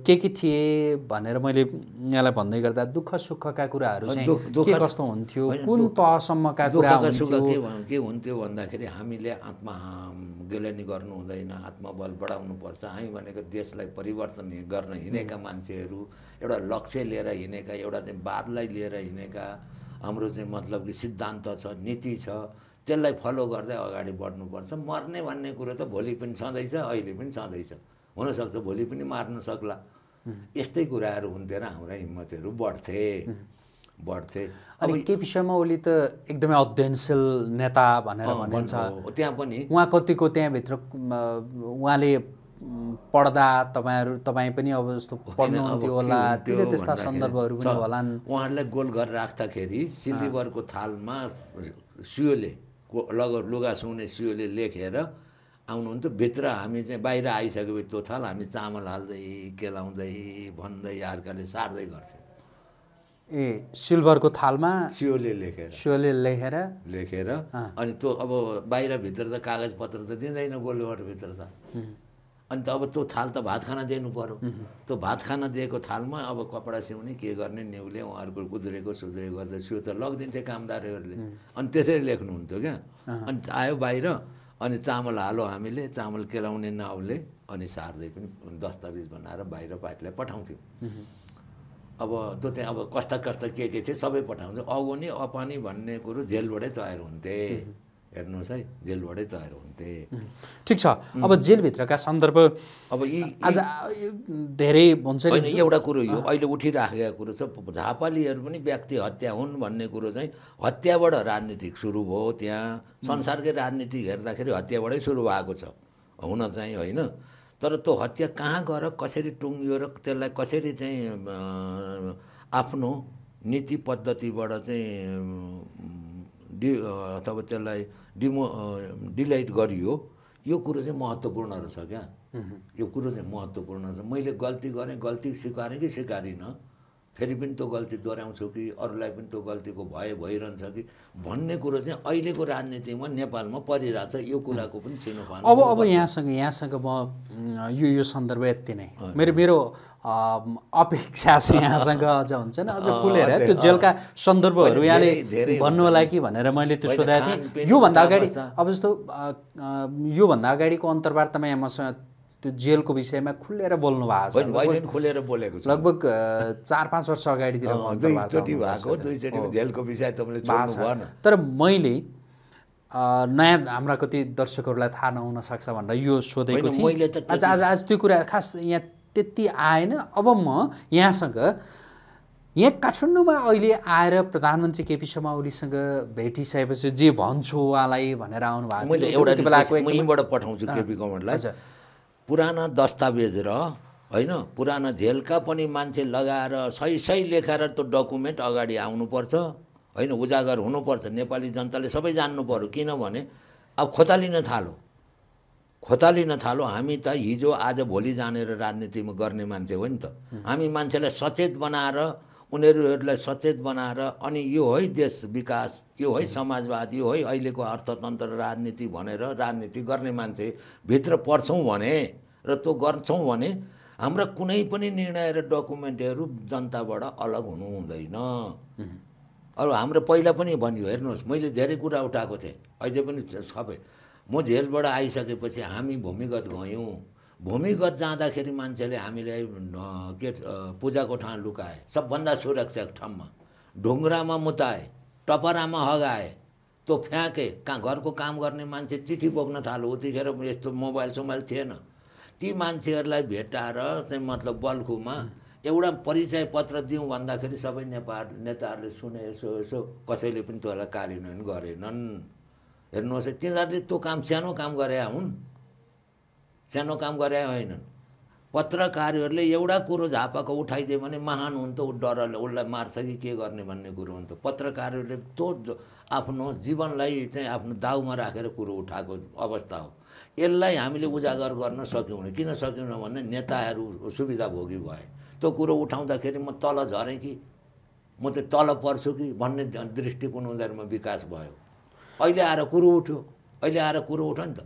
के के थिए भनेर मैले यहाँलाई भन्दै गर्दा दुःख सुखका कुराहरू के कस्तो हुन्थ्यो कुन तहसम्मका सुख के हुन्थ्यो भन्दाखेरि हामीले आत्मा गेलनी गर्नु हुँदैन आत्मबल बढाउनुपर्छ। हामी भनेको देशलाई परिवर्तन गर्न हिँडेका मान्छेहरू एउटा लक्ष्य लिएर हिँडेका एउटा चाहिँ वादलाई लिएर हिँडेका हाम्रो चाहिँ मतलब कि सिद्धान्त छ नीति छ। त्यसलाई फलो गर्दै अगाडि बढ्नुपर्छ। मर्ने भन्ने कुरो त भोलि पनि छँदैछ अहिले पनि छँदैछ। हुनसक्छ भोलि पनि मार्न सक्ला। यस्तै कुराहरू हुन्थ्यो र हाम्रा हिम्मतहरू बढ्थे। बढ्थे। अब केपी शर्मा ओली त एकदमै अध्ययनशील नेता भनेर भनिन्छ। भन्नु- त्यहाँ पनि उहाँ कतिको त्यहाँभित्र उहाँले पढ्दा तपाईँहरू तपाईँ पनि अब जस्तो पढ्नुहुन्थ्यो होला तिर त्यस्ता सन्दर्भहरू पनि छ, होलान्। उहाँहरूलाई गोलघर राख्दाखेरि सिल्भरको थालमा सियोले लग लुगा सुने सियोले लेखेर आउनुहुन्थ्यो भित्र हामी चाहिँ बाहिर आइसकेपछि त्यो थाल हामी चामल हाल्दै केलाउँदै भन्दै अर्काले सार्दै गर्थ्यौँ। ए सिल्भरको थालमा सियोले लेखेर। सोले लेखेर? लेखेर। अनि त्यो अब बाहिरभित्र त कागज पत्र त दिँदैन गोलघरभित्र त। अनि त अब त्यो थाल त भात खाना दिनु पऱ्यो त्यो भात खाना दिएको थालमा अब कपडा सिउने के गर्ने न्युले उहाँहरूको गुद्रेको सुध्रेको गर्दा सिउ त लगिदिन्थे कामदारहरूले। अनि त्यसरी लेख्नुहुन्थ्यो क्या। अनि आयो बाहिर अनि चामल हालो हामीले चामल केलाउने नाउले अनि सार्दै पनि दस्तावेज बनाएर बाहिर पार्टीलाई पठाउँथ्यौँ। अब त्यो त्यहाँ अब कस्ता कस्ता के के थियो सबै पठाउँथ्यो। अगुनी अपानी भन्ने कुरो जेलबाटै तयार हुन्थे। हेर्नुहोस् है जेलबाटै तयार हुन्थे। ठिक छ। अब जेलभित्रका सन्दर्भ अब यी आज धेरै हुन्छ होइन एउटा कुरो यो अहिले उठिराखेका कुरो छ झापालीहरू पनि व्यक्ति हत्या हुन् भन्ने कुरो चाहिँ हत्याबाट राजनीतिक सुरु भयो त्यहाँ। संसारकै राजनीति हेर्दाखेरि हत्याबाटै सुरु भएको छ। हुन चाहिँ होइन। तर त्यो हत्या कहाँ गएर कसरी टुङ्गियो र त्यसलाई कसरी चाहिँ आफ्नो नीति पद्धतिबाट चाहिँ डि अथवा त्यसलाई डिमो डिलाइट गरियो यो कुरो चाहिँ महत्त्वपूर्ण रहेछ क्या? यो कुरो चाहिँ महत्त्वपूर्ण रहेछ। मैले गल्ती गरेँ गल्ती स्वीकारेँ कि स्वीकारिनँ? फेरि पनि त्यो गल्ती दोहोऱ्याउँछु कि अरूलाई पनि त्यो गल्तीको भय भइरहन्छ कि भन्ने कुरो चाहिँ अहिलेको राजनीतिमा नेपालमा परिरहेछ यो कुराको पनि चिनो अब अब यहाँसँग यहाँसँग म यो यो सन्दर्भ यति नै। मेरो मेरो अपेक्षा चाहिँ यहाँसँग अझ हुन्छ नि अझ खुलेर। त्यो जेलका सन्दर्भहरू यहाँले भन्नु होला कि भनेर मैले त्यो सोधेको थिएँ। योभन्दा अगाडि अब जस्तो योभन्दा अगाडिको अन्तर्वार्तामा यहाँ मसँग त्यो जेलको विषयमा खुलेर बोल्नु भएको खोलेर बोलेको छु। लगभग चार पाँच वर्ष अगाडितिर जेलको विषय तर मैले नयाँ हाम्रा कति दर्शकहरूलाई थाहा नहुन सक्छ भनेर यो सोधेको थिएँ। आज आज आज त्यो कुरा खास यहाँ त्यति आएन। अब म यहाँसँग यहाँ काठमाडौँमा अहिले आएर प्रधानमन्त्री केपी शर्मा ओलीसँग भेटिसकेपछि जे भन्छु उहाँलाई भनेर आउनु भएको पुराना दस्तावेज र होइन पुराना जेलका पनि मान्छे लगाएर सही सही लेखाएर त्यो डकुमेन्ट अगाडि आउनुपर्छ होइन उजागर हुनुपर्छ। नेपाली जनताले सबै जान्नु पऱ्यो किनभने अब खोतालिन थालो। खोतालिन थालो। हामी त हिजो आज भोलि जानेर राजनीतिमा गर्ने मान्छे हो नि त। हामी मान्छेलाई सचेत बनाएर उनीहरूलाई सचेत बनाएर अनि यो है देश विकास यो है समाजवाद यो है अहिलेको अर्थतन्त्र राजनीति भनेर राजनीति गर्ने मान्छे भित्र पर्छौँ भने र त्यो गर्छौँ भने हाम्रा कुनै पनि निर्णय र डकुमेन्टहरू जनताबाट अलग हुनु हुँदैन। अरू हाम्रो पहिला पनि भनियो हेर्नुहोस् मैले धेरै कुरा उठाएको थिएँ। अहिले पनि सबै। म जेलबाट आइसकेपछि हामी भूमिगत गयौँ। भूमिगत जाँदाखेरि मान्छेले हामीलाई के पूजाको ठाउँ लुकाए। सबभन्दा सुरक्षक ठाउँमा। ढुङ्ग्रामा मुताए टपरामा हगाए त्यो फ्याँके कहाँ घरको काम गर्ने मान्छे चिठी बोक्न थाल्यो उतिखेर यस्तो मोबाइल सोबाइल थिएन। ती मान्छेहरूलाई भेटाएर चाहिँ मतलब बल्खुमा एउटा परिचय पत्र दिउँ भन्दाखेरि सबै नेपाल नेताहरूले सुने यसो यसो कसैले पनि त्यसलाई कार्यान्वयन गरेनन्। हेर्नुहोस् तिनीहरूले त्यो काम सानो काम गरे हुन्। सानो काम गरे होइनन् पत्रकारहरूले एउटा कुरो झापाको उठाइदियो भने महान हुन्थ्यो ऊ डरले उसलाई मार्छ कि के गर्ने भन्ने कुरो हुन्थ्यो। पत्रकारहरूले त्यो आफ्नो जीवनलाई चाहिँ आफ्नो दाउमा राखेर कुरो उठाएको अवस्था हो। यसलाई हामीले उजागर गर्न सक्यौँ किन सक्यौँ भने नेताहरू सुविधा भोगी भए। त्यो कुरो उठाउँदाखेरि म तल झरेँ कि म चाहिँ तल पर्छु कि भन्ने दृष्टिकोण उनीहरूमा विकास भयो। अहिले आएर कुरो उठ्यो अहिले आएर कुरो उठ्यो नि त।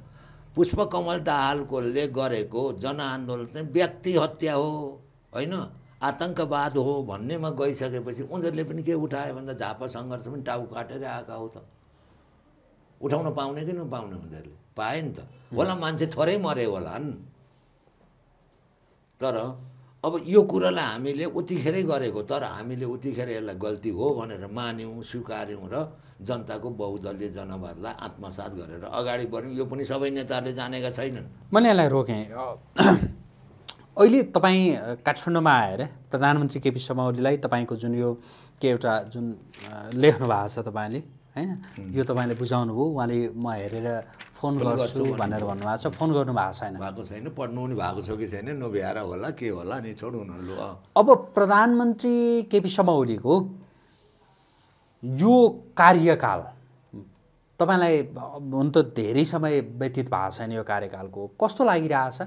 पुष्पकमल दाहालकोले गरेको जनआन्दोलन चाहिँ व्यक्ति हत्या हो होइन? आतङ्कवाद हो भन्नेमा गइसकेपछि उनीहरूले पनि के उठायो भन्दा झापा सङ्घर्ष पनि टाउ काटेर आएका हो त। उठाउन पाउने कि नपाउने उनीहरूले? पाए नि त। होला मान्छे थोरै मरे होलान्। तर अब यो कुरालाई हामीले उतिखेरै गरेको तर हामीले उतिखेर यसलाई गल्ती हो भनेर मान्यौँ स्वीकार्यौँ र जनताको बहुदलीय जनवादलाई आत्मसात गरेर अगाडि बढ्यौँ। यो पनि सबै नेताहरूले जानेका छैनन्। मैले यसलाई रोकेँ। अहिले तपाईँ काठमाडौँमा आएर प्रधानमन्त्री केपी शर्मा ओलीलाई तपाईँको जुन यो के एउटा जुन लेख्नु भएको छ तपाईँले होइन? यो तपाईँले बुझाउनु भयो उहाँले म हेरेर फोन गर्छु भनेर भन्नुभएको छ। फोन गर्नु भएको छैन। भएको छैन पढ्नु पनि भएको छ कि छैन नभ्याएर होला के होला नि छोड्नु लु। अँ। अब प्रधानमन्त्री केपी शर्मा ओलीको यो कार्यकाल तपाईँलाई हुन त धेरै समय व्यतीत भएको छैन यो कार्यकालको। कस्तो लागिरहेछ?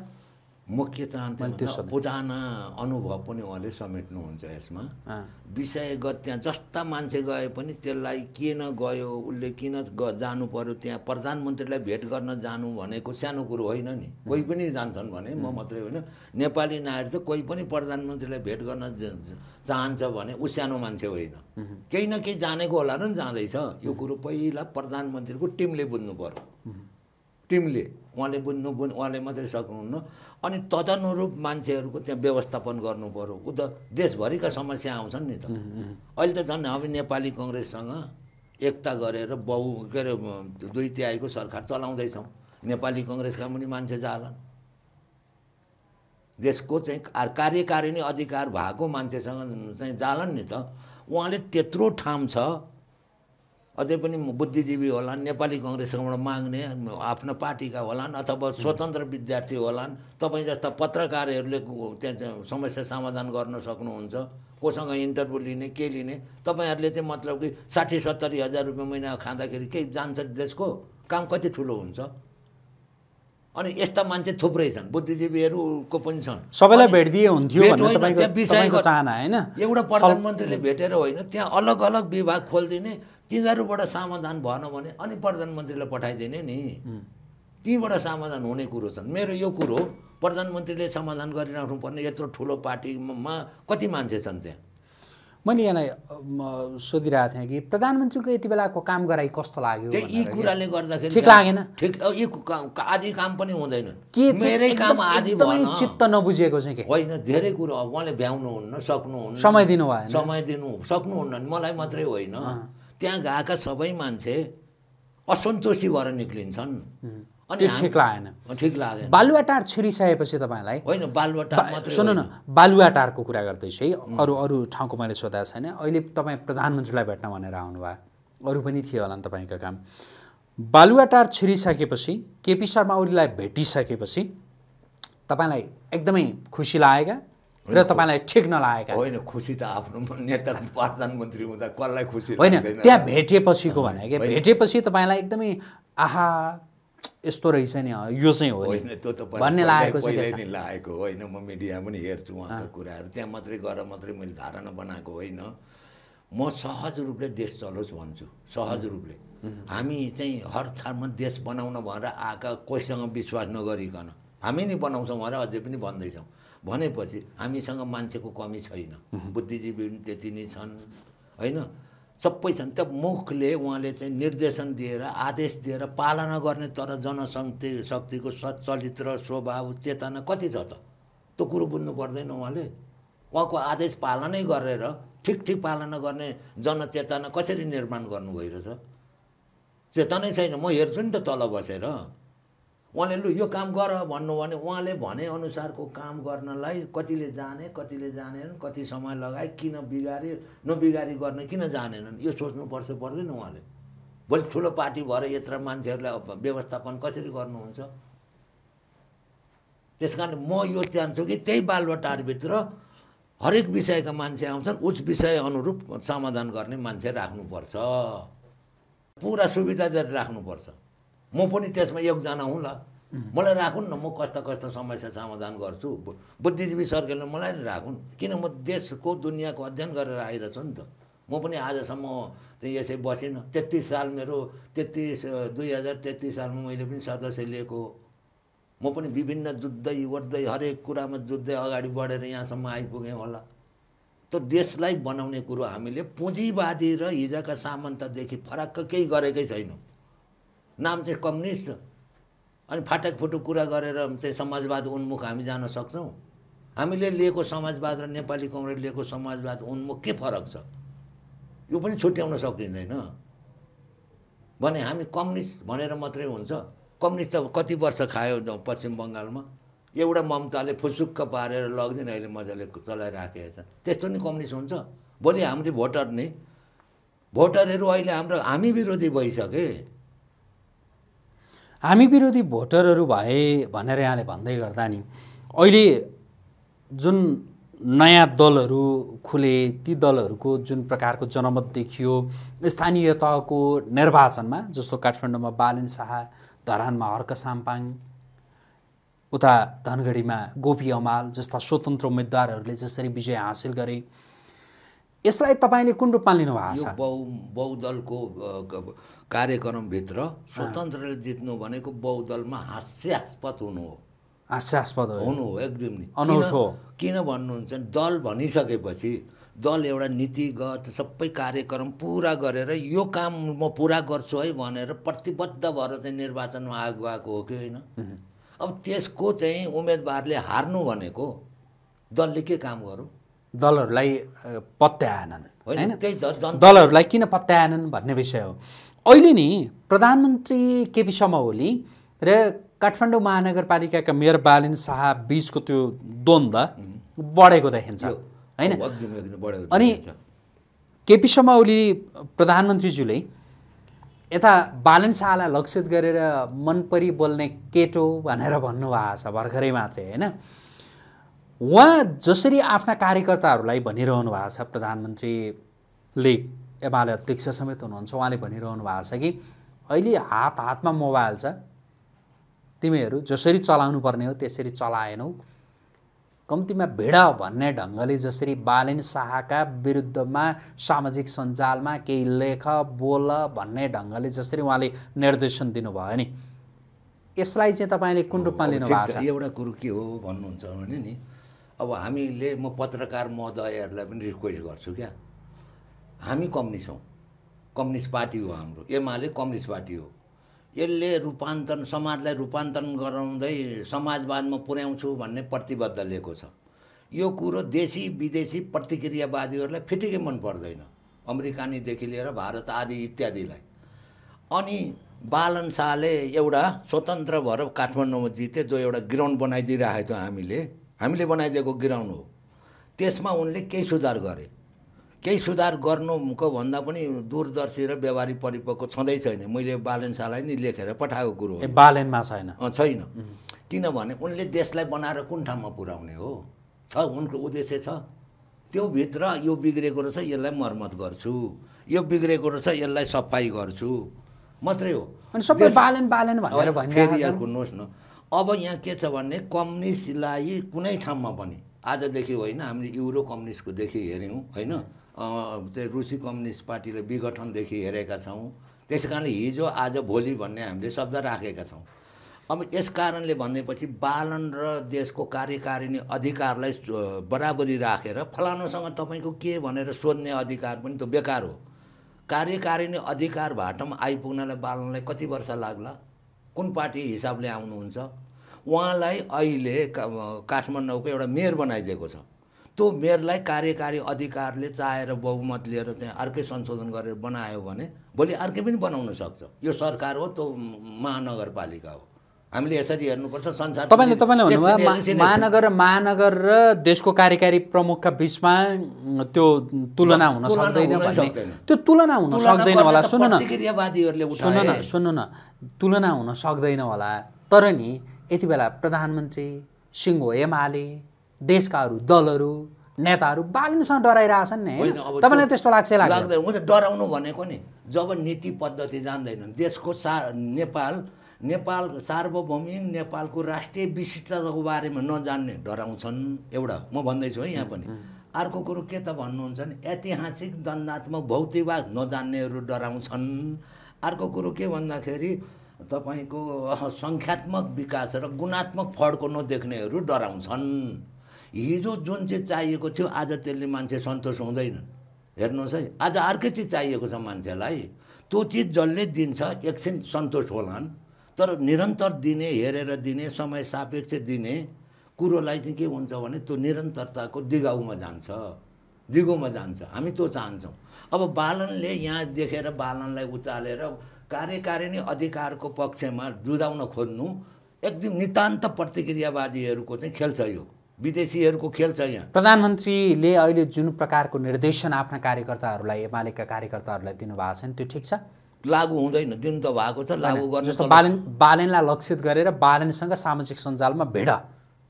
म के चाहन्थेँ भन्दा पुराना अनुभव पनि उहाँले समेट्नुहुन्छ यसमा। विषयगत त्यहाँ जस्ता मान्छे गए पनि त्यसलाई किन गयो उसले किन ग जानु पर्यो त्यहाँ प्रधानमन्त्रीलाई भेट गर्न जानु भनेको सानो कुरो होइन नि। कोही पनि जान्छन् भने म मात्रै होइन। नेपाली नागरिक त कोही पनि प्रधानमन्त्रीलाई भेट गर्न चाहन्छ भने ऊ सानो मान्छे होइन। केही न केही जानेको होला र जाँदैछ। यो कुरो पहिला प्रधानमन्त्रीको टिमले बुझ्नु पर्यो। टिमले। उहाँले बुझ्नु बुझ उहाँले मात्रै सक्नुहुन्न। अनि तदनुरूप मान्छेहरूको त्यहाँ व्यवस्थापन गर्नु पऱ्यो ऊ त देशभरिका समस्या आउँछन् नि त। अहिले त झन् हामी नेपाली कङ्ग्रेससँग एकता गरेर बहु के अरे दुई तिहाईको सरकार चलाउँदैछौँ। नेपाली कङ्ग्रेसका पनि मान्छे जालान्। देशको चाहिँ कार्यकारिणी अधिकार भएको मान्छेसँग चाहिँ जालान् नि त। उहाँले त्यत्रो ठाम छ। अझै पनि बुद्धिजीवी होलान् नेपाली कङ्ग्रेसबाट माग्ने आफ्नो पार्टीका होलान् अथवा स्वतन्त्र विद्यार्थी होलान्। तपाईँ जस्ता पत्रकारहरूले त्यहाँ समस्या समाधान गर्न सक्नुहुन्छ कोसँग इन्टरभ्यू लिने के लिने तपाईँहरूले चाहिँ मतलब कि साठी सत्तरी हजार रुपियाँ महिना खाँदाखेरि केही जान्छ देशको काम कति ठुलो हुन्छ? अनि यस्ता मान्छे थुप्रै छन् बुद्धिजीवीहरूको पनि छन्। सबैलाई भेटिदिए हुन्थ्यो चाहना होइन? एउटा प्रधानमन्त्रीले भेटेर होइन त्यहाँ अलग अलग विभाग खोलिदिने तिनीहरूबाट समाधान भएन भने अनि प्रधानमन्त्रीलाई पठाइदिने नि। तीबाट समाधान हुने कुरो छन्। मेरो यो कुरो प्रधानमन्त्रीले समाधान गरिराख्नु पर्ने यत्रो ठुलो पार्टीमा कति मान्छे छन् त्यहाँ? मैले यहाँलाई सोधिरहेको थिएँ कि प्रधानमन्त्रीको यति बेलाको काम गराइ कस्तो लाग्यो यी कुराले गर्दाखेरि ठिक लागेन। ठिक यी आदि काम पनि हुँदैन। के मेरै काम आदि भएन। चित्त नबुझिएको चाहिँ के? होइन धेरै कुरो उहाँले भ्याउनुहुन्न सक्नुहुन्न। समय दिनु भयो समय दिनु सक्नुहुन्न मलाई मात्रै होइन। त्यहाँ गएका सबै मान्छे असन्तोषी भएर निक्लिन्छन्। अनि ठिक लागेन। ठिक लागेन। बालुवाटार छिरिसकेपछि तपाईँलाई होइन बालुवाटार सुन्नु न बालुवाटारको कुरा गर्दैछु है। अरू अरू ठाउँको मैले सोधेको छैन। अहिले तपाईँ प्रधानमन्त्रीलाई भेट्न भनेर आउनुभयो। अरू पनि थियो होला नि तपाईँको काम। बालुवाटार छिरिसकेपछि केपी शर्मा ओलीलाई भेटिसकेपछि तपाईँलाई एकदमै खुसी लागेका र तपाईँलाई ठिक नलागेका होइन खुसी त आफ्नो नेता प्रधानमन्त्री हुँदा कसलाई खुसी होइन त्यहाँ भेटेपछिको भने कि भेटेपछि तपाईँलाई एकदमै आहा यस्तो रहेछ नि यो चाहिँ होइन त्यो त भन्ने लागेको चाहिँ लागेको होइन म मिडिया पनि हेर्छु उहाँको कुराहरू। त्यहाँ मात्रै गएर मात्रै मैले धारणा बनाएको होइन। म सहज रूपले देश चलोस् भन्छु सहज रूपले। हामी चाहिँ हर ठाउँमा देश बनाउन भनेर आएका कोहीसँग विश्वास नगरिकन हामी नै बनाउँछौँ भनेर अझै पनि भन्दैछौँ। भनेपछि हामीसँग मान्छेको कमी छैन। बुद्धिजीवी पनि त्यति नै छन् होइन? सबै छन्। त मुखले उहाँले चाहिँ निर्देशन दिएर आदेश दिएर पालना गर्ने तर जनशक्ति शक्तिको सचलित्र स्वभाव चेतना कति छ त? त्यो कुरो बुझ्नु पर्दैन उहाँले। उहाँको आदेश पालनै गरेर ठिक ठिक पालना गर्ने जनचेतना कसरी निर्माण गर्नु भइरहेछ? चेतनै छैन। म हेर्छु नि त तल बसेर। उहाँले लु यो काम गर भन्नु भने उहाँले भनेअनुसारको काम गर्नलाई कतिले जाने कतिले जानेनन् कति समय लगाए किन बिगारे नबिगारी गर्ने किन जानेनन्? यो सोच्नुपर्छ पर्दैन उहाँले। भोलि ठुलो पार्टी भएर यत्र मान्छेहरूलाई व्यवस्थापन कसरी गर्नुहुन्छ? त्यस कारण म यो चाहन्छु कि त्यही बालबटारभित्र हरेक विषयका मान्छे आउँछन् उस विषय अनुरूप समाधान गर्ने मान्छे राख्नुपर्छ। पुरा सुविधा दिएर राख्नुपर्छ। म पनि त्यसमा एकजना हुँ ल। मलाई राखुन् न म कस्ता कस्ता समस्या समाधान गर्छु। बुद्धिजीवी सर्कलले मलाई नि राखुन्। किन म देशको दुनियाँको अध्ययन गरेर आइरहेछु नि त। म पनि आजसम्म चाहिँ यसै बसिनँ। तेत्तिस साल मेरो तेत्तिस दुई हजार तेत्तिस सालमा मैले पनि सदस्य लिएको म पनि विभिन्न जुत्दै ओर्दै हरेक कुरामा जुत्दै अगाडि बढेर यहाँसम्म आइपुगेँ होला। त देशलाई बनाउने कुरो हामीले पुँजीवादी र हिजोका सामन्तदेखि फरक्क केही गरेकै छैनौँ। नाम चाहिँ कम्युनिस्ट अनि फाटक फुटुक कुरा गरेर चाहिँ समाजवाद उन्मुख हामी जान सक्छौँ। हामीले लिएको समाजवाद र नेपाली कङ्ग्रेस लिएको समाजवाद उन्मुख के फरक छ? यो पनि छुट्याउन सकिँदैन। भने हामी कम्युनिस्ट भनेर मात्रै हुन्छ। कम्युनिस्ट त कति वर्ष खायो पश्चिम बङ्गालमा? एउटा ममताले फुसुक्क पारेर लग्दैन अहिले मजाले चलाइराखेको छ त्यस्तो नि कम्युनिस्ट हुन्छ। भोलि हाम्रो भोटर नै। भोटरहरू अहिले हाम्रो हामी विरोधी भइसके। हामी विरोधी भोटरहरू भए भनेर यहाँले भन्दै गर्दा नि अहिले जुन नयाँ दलहरू खुले ती दलहरूको जुन प्रकारको जनमत देखियो स्थानीय तहको निर्वाचनमा जस्तो काठमाडौँमा बालन शाह धरानमा हर्क साम्पाङ उता धनगढीमा गोपी अमाल जस्ता स्वतन्त्र उम्मेद्वारहरूले जसरी विजय हासिल गरे यसलाई तपाईँले कुन रूपमा लिनुभएको छ बहु बहुदलको कार्यक्रमभित्र स्वतन्त्रले जित्नु भनेको बहुदलमा हास्यास्पद हुनु हो। हास्यास्पद हुनु हो एकदम। अनौठो। किन भन्नुहुन्छ भने दल भनिसकेपछि दल एउटा नीतिगत सबै कार्यक्रम पुरा गरेर यो काम म पुरा गर्छु है भनेर प्रतिबद्ध भएर चाहिँ निर्वाचनमा आग हो कि होइन? अब त्यसको चाहिँ उम्मेदवारले हार्नु भनेको दलले के काम गरौँ दलहरूलाई पत्याएनन्। होइन दलहरूलाई किन पत्याएनन् भन्ने विषय हो। अहिले नि प्रधानमन्त्री केपी शर्मा ओली र काठमाडौँ महानगरपालिकाका मेयर बालिन शाह बिचको त्यो द्वन्द्व बढेको देखिन्छ होइन? अनि। केपी शर्मा ओली प्रधानमन्त्रीज्यूले यता बालन शाहलाई लक्षित गरेर मन परी बोल्ने केटो भनेर भन्नुभएको छ भर्खरै मात्रै होइन? उहाँ जसरी आफ्ना कार्यकर्ताहरूलाई भनिरहनु भएको छ प्रधानमन्त्रीले एमाले अध्यक्ष समेत हुनुहुन्छ उहाँले भनिरहनु भएको छ कि अहिले हात हातमा मोबाइल छ तिमीहरू जसरी चलाउनु पर्ने हो त्यसरी चलाएनौ। कम्तीमा भिड भन्ने ढङ्गले जसरी बालेन शाहका विरुद्धमा सामाजिक सञ्जालमा केही लेख बोल भन्ने ढङ्गले जसरी उहाँले निर्देशन दिनुभयो नि। यसलाई चाहिँ तपाईँले कुन रूपमा लिनु भएको छ? एउटा कुरो के हो भन्नुहुन्छ भने नि अब हामीले म पत्रकार महोदयहरूलाई पनि रिक्वेस्ट गर्छु क्या। हामी कम्युनिस्ट हौँ। कम्युनिस्ट पार्टी हो हाम्रो। एमाले कम्युनिस्ट पार्टी हो। यसले रूपान्तरण समाजलाई रूपान्तरण गराउँदै समाजवादमा पुर्याउँछु भन्ने प्रतिबद्ध लिएको छ। यो कुरो देशी विदेशी प्रतिक्रियावादीहरूलाई फिटिकै मन पर्दैन। अमेरिकानीदेखि लिएर भारत आदि इत्यादिलाई। अनि बालन शाहले एउटा स्वतन्त्र भएर काठमाडौँमा जिते जो एउटा ग्राउन्ड बनाइदिइरहेको थियो हामीले हामीले बनाइदिएको ग्राउन्ड हो। त्यसमा उनले केही सुधार गरे। केही सुधार गर्नुको भन्दा पनि दूरदर्शी र व्यवहारिक परिपक्व छँदै छैन। मैले बालन शाहलाई नि लेखेर पठाएको कुरो हो बालेनमा छैन। छैन। किनभने उनले देशलाई बनाएर कुन ठाउँमा पुर्याउने हो? छ उनको उद्देश्य छ। त्योभित्र यो बिग्रेको रहेछ यसलाई मर्मत गर्छु। यो बिग्रेको रहेछ यसलाई सफाइ गर्छु। मात्रै हो। अनि सबै बालेन बालेन भनेर फेरि न। अब यहाँ के छ भने कम्युनिस्टलाई कुनै ठाउँमा पनि आजदेखि होइन हामीले युरो कम्युनिस्टकोदेखि हेऱ्यौँ होइन? चाहिँ रुसी कम्युनिस्ट पार्टीले विघटनदेखि हेरेका छौँ। त्यस कारणले हिजो आज भोलि भन्ने हामीले शब्द राखेका छौँ। अब यस कारणले भनेपछि बालन र देशको कार्यकारिणी अधिकारलाई बराबरी राखेर फलानुसँग तपाईँको के भनेर सोध्ने अधिकार पनि त बेकार हो। कार्यकारिणी अधिकार भाटमा आइपुग्नलाई बालनलाई कति वर्ष लाग्ला? कुन पार्टी हिसाबले आउनुहुन्छ? उहाँलाई अहिले का काठमाडौँको एउटा मेयर बनाइदिएको छ। त्यो मेयरलाई कार्यकारी अधिकारले चाहेर बहुमत लिएर चाहिँ अर्कै संशोधन गरेर बनायो भने भोलि अर्कै पनि बनाउन सक्छ। यो सरकार हो त्यो महानगरपालिका हो। हामीले यसरी हेर्नुपर्छ संसार तपाईँले तपाईँले भन्नुभयो महानगर महानगर र देशको कार्यकारी प्रमुखका बिचमा त्यो तुलना हुन सक्दैन। त्यो तुलना हुन सक्दैन होला। सुन्नु न। प्रतिक्रियावादीहरूले सुन्नु न उठाए सुन्नु न। तुलना हुन सक्दैन होला। तर नि यति बेला प्रधानमन्त्री सिंह एमाले देशका अरू दलहरू नेताहरू बालिनसँग डराइरहेछन् नि तपाईँलाई त्यो- त्यस्तो लाग्छ लाग्दैन? हुन्छ डराउनु भनेको नि जब नीति पद्धति जान्दैनन्। देशको सा नेपाल नेपाल सार्वभौमिक नेपालको राष्ट्रिय विशिष्टताको बारेमा नजान्ने डराउँछन् एउटा। म भन्दैछु है यहाँ पनि। अर्को कुरो के त भन्नुहुन्छ भने ऐतिहासिक दण्डात्मक भौतिकवाद नजान्नेहरू डराउँछन्। अर्को कुरो के भन्दाखेरि तपाईँको सङ्ख्यात्मक विकास र गुणात्मक फड्को नदेख्नेहरू डराउँछन्। हिजो जुन चाहिँ चाहिएको थियो आज त्यसले मान्छे सन्तोष हुँदैनन् हेर्नुहोस् है आज अर्कै चिज चाहिएको छ मान्छेलाई। त्यो चिज जसले दिन्छ एकछिन सन्तोष होलान्। तर निरन्तर दिने हेरेर दिने समय सापेक्ष दिने कुरोलाई चाहिँ के हुन्छ भने त्यो निरन्तरताको दिगाउमा जान्छ। दिगोमा जान्छ। हामी त्यो चाहन्छौँ। अब बालनले यहाँ देखेर बालनलाई उचालेर कार्यकारिणी अधिकारको पक्षमा जुझाउन खोज्नु एकदम नितान्त प्रतिक्रियावादीहरूको चाहिँ खेल छ यो। विदेशीहरूको खेल छ यहाँ। प्रधानमन्त्रीले अहिले जुन प्रकारको निर्देशन आफ्ना कार्यकर्ताहरूलाई एमालेका कार्यकर्ताहरूलाई दिनुभएको छ नि त्यो ठिक छ? लागु हुँदैन दिनु त भएको छ लागु गर्न जस्तो बालेन बालेनलाई लक्षित गरेर बालेनसँग सामाजिक सञ्जालमा भिड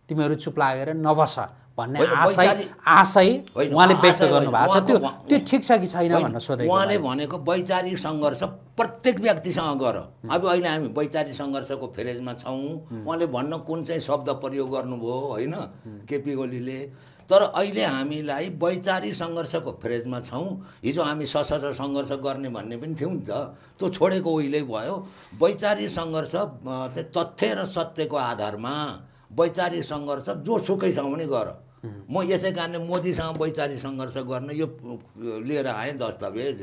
तिमीहरू चुप लागेर नबस। भन्ने आशय आशय उहाँले व्यक्त गर्नुभएको छ। त्यो त्यो ठिक छ कि छैन भनेर सोधेको उहाँले। भनेको वैचारिक सङ्घर्ष प्रत्येक व्यक्तिसँग गर। अब अहिले हामी वैचारिक सङ्घर्षको फेरेजमा छौँ। उहाँले भन्न कुन चाहिँ शब्द प्रयोग गर्नुभयो होइन केपी ओलीले तर अहिले हामीलाई वैचारिक सङ्घर्षको फेरेजमा छौँ। हिजो हामी सशस्त्र सङ्घर्ष गर्ने भन्ने पनि थियौँ नि त। त्यो छोडेको उहिले भयो। वैचारिक सङ्घर्ष चाहिँ तथ्य र सत्यको आधारमा वैचारिक सङ्घर्ष जोसुकैसँग पनि गर। म यसै कारणले मोदीसँग वैचारिक सङ्घर्ष गर्न यो लिएर आएँ दस्तावेज।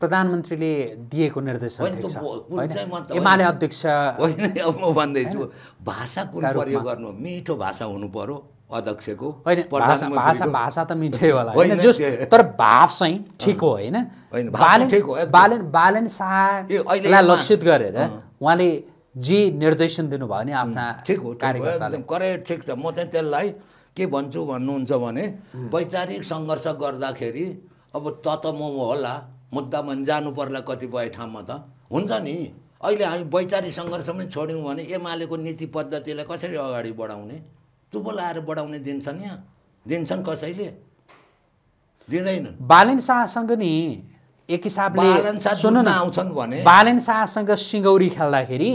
प्रधानमन्त्रीले दिएको मत- एमाले अध्यक्ष। होइन अब म भन्दैछु। भाषा कुन? प्रयोग गर्नु? मिठो भाषा हुनु पर्यो अध्यक्षको होइन भाषा भाषा त मिठै होला। होइन, जस तर भाव चाहिँ ठिक हो होइन? बालेन शाहलाई लक्षित गरेर। उहाँले जे निर्देशन दिनुभयो नि आफ्ना एकदम करेक्ट ठिक छ। म चाहिँ त्यसलाई के भन्छु भन्नुहुन्छ भने वैचारिक सङ्घर्ष गर्दाखेरि अब त त म होला मुद्दामा जानु पर्ला कतिपय ठाउँमा त। हुन्छ नि। अहिले हामी वैचारिक सङ्घर्ष पनि छोड्यौँ भने एमालेको नीति पद्धतिलाई कसरी अगाडि बढाउने? चुप लाएर बढाउने दिन्छन् यहाँ। दिन्छन् कसैले? दिँदैनन्। बालेन शाहसँग नि एक हिसाबले आउँछन् भने। बालेन शाहसँग सिङ्गौरी खेल्दाखेरि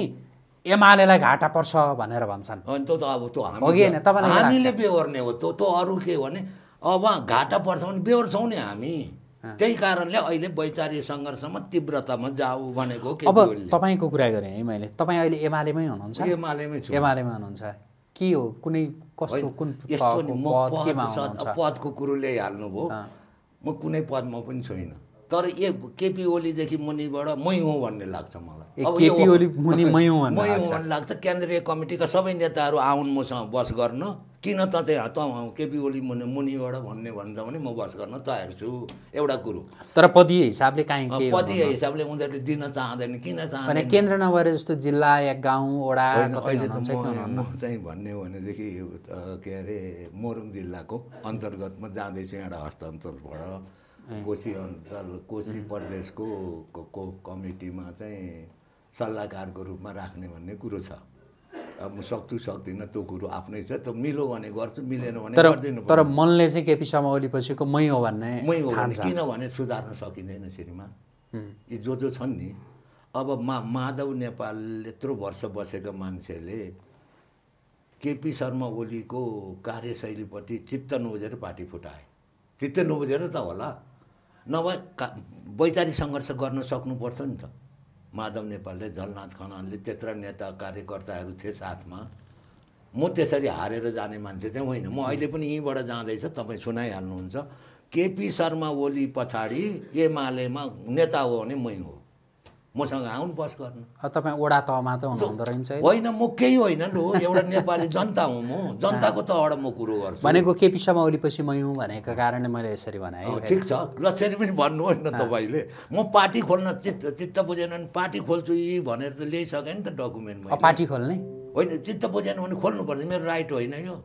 एमालेलाई घाटा पर्छ भनेर भन्छन्। अनि त्यो त अब त्यो होइन? हामीले? बेहोर्ने हो। त्यो त्यो अरू के भने अब घाटा पर्छ भने बेहोर्छौँ नि हामी। त्यही कारणले अहिले वैचारिक सङ्घर्षमा तीव्रतामा जाऊ भनेको अब तपाईँको कुरा गरेँ है मैले। तपाईँ अहिले एमालेमै हुनुहुन्छ? एमालेमै छु। एमालेमा हुनुहुन्छ। के हो? कुनै कस्तो कुन यस्तो नि म पदको कुरो ल्याइहाल्नुभयो। म कुनै पदमा पनि छुइनँ। तर ए केपी ओलीदेखि मुनिबाट मै हुँ भन्ने लाग्छ मलाई। ए, अब केपी यो- ओली मुनि मै हुँ भन्ने लाग्छ। केन्द्रीय कमिटीका सबै नेताहरू आउन् मसँग बस गर्न। किन त चाहिँ त केपी ओली मुनि मुनिबाट भन्ने भन्छ भने म बस गर्न तयार छु। एउटा कुरो। तर पदीय हिसाबले काहीँ हुनुहुन्न? हिसाबले उनीहरूले दिन चाहँदैन किन चाहँदैन? केन्द्र नभएर जस्तो जिल्ला या गाउँ वडा अहिले त म चाहिँ भन्ने हो भनेदेखि के अरे मोरङ जिल्लाको अन्तर्गतमा जाँदैछु एउटा हस्तान्तरबाट। कोशी अञ्चल कोशी प्रदेशको को कमिटीमा चाहिँ सल्लाहकारको रूपमा राख्ने भन्ने कुरो छ। अब म सक्छु सक्दिनँ त्यो कुरो आफ्नै छ। त्यो मिलो भने गर्छु मिलेन भने गर्दिनँ तर मनले चाहिँ केपी शर्मा ओली पछिको मै हो भन्ने मै हो किनभने सुधार्न सकिँदैन श्रीमान यी जो जो छन् नि अब मा माधव नेपाल यत्रो वर्ष बसेका मान्छेले केपी शर्मा ओलीको कार्यशैलीपट्टि चित्त नबुझेर पार्टी फुटाए। चित्त नबुझेर त होला। नभए का वैचारिक सङ्घर्ष गर्न सक्नुपर्छ नि त। माधव नेपालले झलनाथ खनालले त्यत्र नेता कार्यकर्ताहरू थिए साथमा। म त्यसरी हारेर जाने मान्छे चाहिँ होइन। म अहिले पनि यहीँबाट जाँदैछ तपाईँ सुनाइहाल्नुहुन्छ। केपी शर्मा ओली पछाडि एमालेमा नेता हो भने मै हो। मसँग आउनु बस गर्न। तपाईँ वडा तहमा त हुनुहुँदो रहेछ? होइन म केही होइन लु। एउटा नेपाली जनता हुँ म। जनताको तहबाट म कुरो गर्छु। भनेको केपी शर्मा ओली पछि मै हुँ भनेको कारणले मैले यसरी भने ठिक छ। जसरी पनि भन्नुहोस् न तपाईँले। म पार्टी खोल्न चित्त चित्त बुझेन भने पार्टी खोल्छु यी भनेर त ल्याइसकेँ नि त डकुमेन्ट पार्टी खोल्ने? होइन चित्त बुझेन भने खोल्नुपर्छ मेरो राइट होइन यो।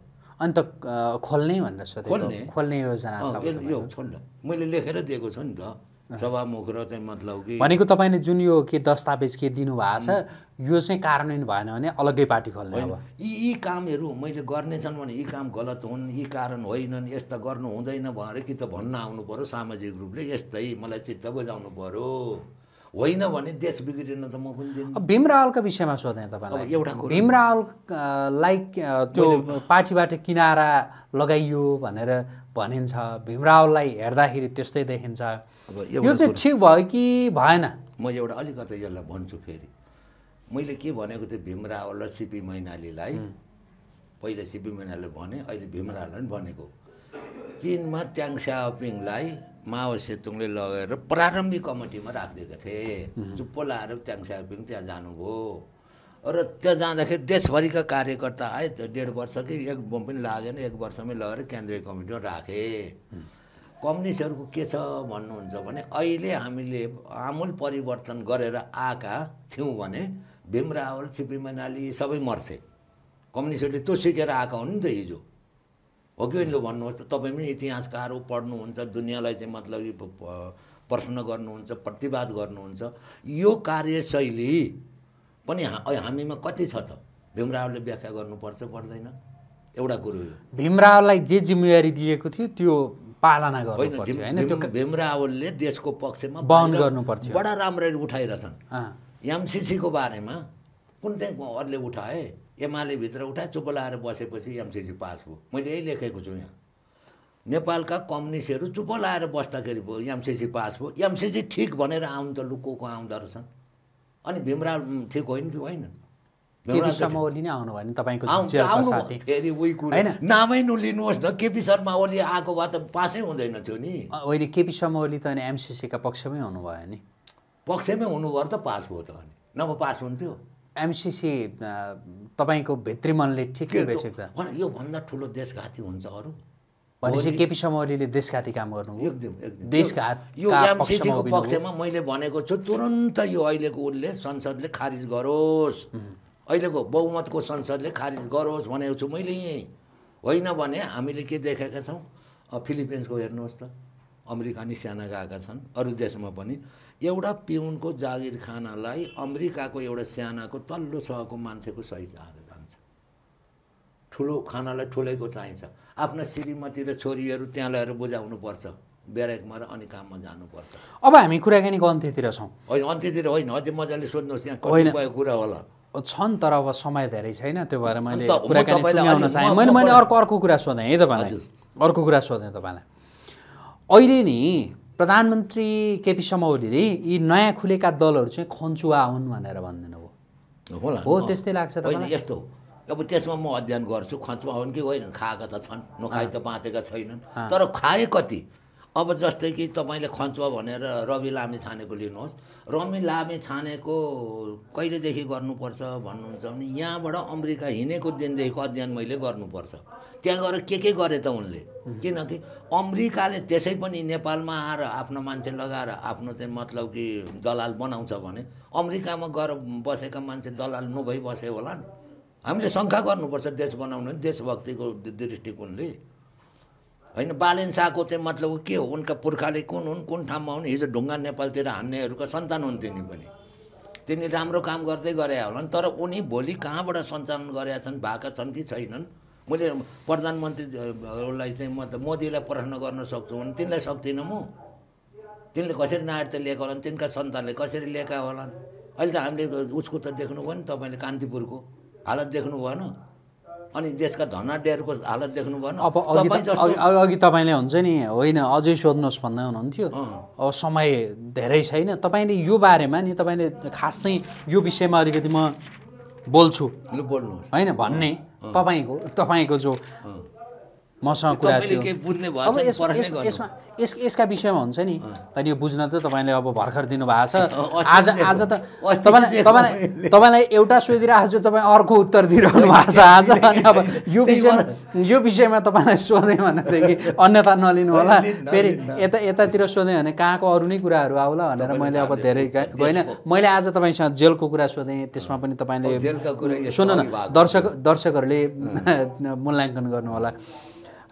अनि त अ, खोल्ने भनेर सोधेको। खोल्ने? खोल्ने योजना यो- यो छोड न मैले लेखेर दिएको छु नि त। सभामुख र चाहिँ मतलब कि भनेको तपाईँले जुन यो के दस्तावेज के दिनुभएको छ यो चाहिँ कार्यान्वयन भएन भने अलग्गै पार्टी खोल्ने अब। यी यी कामहरू मैले गर्नेछन् भने यी काम गलत हुन् यी कारण होइनन् यस्ता गर्नु हुँदैन भनेर कि त भन्न आउनु पऱ्यो सामाजिक रूपले यस्तै मलाई चित्त बुझाउनु पऱ्यो होइन भने देश बिग्रिन त म पनि अब भीम रावलका विषयमा सोधेँ तपाईँलाई। एउटा कुरो- भीम रावल अ, लाई अ, त्यो पार्टीबाट किनारा लगाइयो भनेर भनिन्छ। भीम रावललाई हेर्दाखेरि त्यस्तै देखिन्छ। अब यो चाहिँ ठिक भयो कि भएन? म एउटा अलिकति यसलाई भन्छु फेरि। मैले के भनेको थिएँ भीम रावल र सिपी मैनालीलाई पहिले सिपी मैनालीले भने अहिले भीम रावलले पनि भनेको चिनमा ट्याङ स्याओपिङलाई माओ सेतुङले लगेर प्रारम्भिक कमिटीमा राखिदिएको थिए। चुप्पो लाएर ट्याङ स्याओपिङ त्यहाँ जानुभयो। र त्यहाँ जाँदाखेरि देशभरिका कार्यकर्ता आए त्यो डेढ वर्ष कि एक बम पनि लागेन एक वर्षमै लगेर केन्द्रीय कमिटीमा राखे। कम्युनिस्टहरूको के छ भन्नुहुन्छ भने अहिले हामीले आमूल परिवर्तन गरेर आएका थियौँ भने भीम रावल सिपी मैनाली सबै मर्थे कम्युनिस्टहरूले त्यो सिकेर आएका हुन् नि त हिजो। हो कि होइन भन्नुहोस् त तपाईँ पनि इतिहासकार हो पढ्नुहुन्छ दुनियाँलाई चाहिँ मतलब प्रश्न गर्नुहुन्छ प्रतिवाद गर्नुहुन्छ। यो कार्यशैली पनि हा- हामीमा कति छ त? भीम रावलले व्याख्या गर्नुपर्छ पर्दैन। एउटा कुरो हो भीमरावलाई जे जिम्मेवारी दिएको थियो त्यो पालना गर्नु होइन पर्थ्यो भीम- होइन? त्यो भीम- भीम रावलले देशको पक्षमा वहन बाहिर गर्नु पर्थ्यो। बडा राम्ररी उठाइरहेछन् एमसिसीको बारेमा कुन चाहिँ अरूले उठाए एमाले भित्र उठाए चुप लाएर बसेपछि एमसिसी पास भयो। मैले यही लेखेको छु यहाँ। नेपालका कम्युनिस्टहरू चुप लाएर बस्दाखेरि भयो एमसिसी पास भयो। एमसिसी ठिक भनेर आउनु त लु को को आउँदो रहेछन्। अनि भीमराव ठिक होइन कि होइन? केपी शर्मा ओली नै आउनु भयो नि तपाईँको। नामै नलिनुहोस् न केपी शर्मा ओली आएको भए त पासै हुँदैन थियो नि। अ, होइन केपी शर्मा ओली त अनि एमसिसीका पक्षमै हुनुभयो नि। पक्षमै हुनुभयो त पास भयो त अनि। नभए पास हुन्थ्यो। एमसिसी तपाईँको भित्री मनले ठिकै बेचेको योभन्दा ठुलो देशघाती हुन्छ अरू। भनेपछि केपी शर्मा ओलीले देशघाती काम गर्नुभयो। एकदम एकदम। देशघातका यो एमसिसीको। पक्षमा मैले भनेको छु तुरन्त यो अहिलेको उसले संसदले खारिज गरोस्। अहिलेको बहुमतको संसदले खारिज गरोस् भनेको छु मैले यहीँ। होइन भने हामीले के देखेका छौँ? फिलिपिन्सको हेर्नुहोस् त। अमेरिकानी सेना गएका छन्। अरू देशमा पनि एउटा पिउनको जागिर खानालाई अमेरिकाको एउटा सेनाको तल्लो सहको मान्छेको सही चाहेर जान्छ। ठुलो खानालाई ठुलैको चाहिन्छ। आफ्ना श्रीमती र छोरीहरू त्यहाँ ल्याएर बुझाउनुपर्छ। ब्यारेकमा र अनि काममा जानुपर्छ। अब हामी कुराकानीको अन्त्यतिर छौँ। होइन अन्त्यतिर होइन। अझै मजाले सोध्नुहोस् यहाँ। कतिपय कुरा होला। छन् तर अब समय धेरै छैन त्यो भएर मैले कुराकानी टुङ्ग्याउन चाहेँ मैले मैले अर्को अर्को कुरा सोधेँ है तपाईँलाई। अर्को कुरा सोधेँ तपाईँलाई अहिले नि प्रधानमन्त्री केपी शर्मा ओलीले यी नयाँ खुलेका दलहरू चाहिँ खन्चुवा हुन् भनेर भनिदिनु भयो हो। त्यस्तै लाग्छ? यस्तो। अब त्यसमा म अध्ययन गर्छु खचुवा हुन् कि होइन खाएका त छन् नखाए त बाँचेका छैनन् तर खाए कति अब जस्तै कि तपाईँले खन्चुवा भनेर रवि लामे छानेको लिनुहोस् रवि लामे छानेको कहिलेदेखि गर्नुपर्छ भन्नुहुन्छ भने यहाँबाट अमेरिका हिँडेको दिनदेखिको अध्ययन मैले गर्नुपर्छ। त्यहाँ गएर के के गरे त उनले? किनकि अमेरिकाले त्यसै पनि नेपालमा आएर आफ्नो मान्छे लगाएर आफ्नो चाहिँ मतलब कि दलाल बनाउँछ भने अमेरिकामा गएर बसेका मान्छे दलाल नभई बसे होला नि। हामीले शङ्का गर्नुपर्छ देश बनाउनु देशभक्तिको दृष्टिकोणले होइन बालेन शाहको चाहिँ मतलब के हो? उनका पुर्खाले कुन हुन् कुन ठाउँमा हुन्? हिजो ढुङ्गा नेपालतिर हान्नेहरूका सन्तान हुन् तिनी पनि। तिनी राम्रो काम गर्दै गरे होलान् तर उनी भोलि कहाँबाट सञ्चालन गरेका छन् भएका छन् कि छैनन्? मैले प्रधानमन्त्रीलाई चाहिँ म त मोदीलाई प्रश्न गर्न सक्छु भने तिनलाई सक्दिनँ म। तिनले कसरी नागरिकता लिएका होलान्? तिनका सन्तानले कसरी लिएका होलान्? अहिले त हामीले उसको त देख्नुभयो नि तपाईँले कान्तिपुरको हालत देख्नु भएन अनि देशका धनाढ्यहरूको हालत देख्नु भएन। अब अघि तपाईँले हुन्छ नि होइन अझै सोध्नुहोस् भन्दै हुनुहुन्थ्यो। अब समय धेरै छैन। तपाईँले यो बारेमा नि तपाईँले खास चाहिँ यो विषयमा अलिकति म बोल्छु। लु बोल्नुहोस्। होइन भन्ने तपाईँको तपाईँको जो मसँग कुरा थियो। अब यस-। यसमा यस यसका विषयमा हुन्छ नि। अनि यो बुझ्न त तपाईँले अब भर्खर दिनुभएको छ। आज। आज त तपाईँलाई तपाईँलाई। तपाईँलाई एउटा सोधिरहेको छु तपाईँ अर्को उत्तर दिइरहनु भएको छ आज। अनि अब यो विषयमा यो विषयमा तपाईँलाई सोधेँ भनेदेखि अन्यथा नलिनु होला फेरि। यता यतातिर सोधेँ भने कहाँको अरू नै कुराहरू आउला भनेर मैले अब धेरै। होइन मैले आज तपाईँसँग जेलको कुरा सोधेँ त्यसमा पनि तपाईँले सुन्नु न दर्शक दर्शकहरूले मूल्याङ्कन गर्नु होला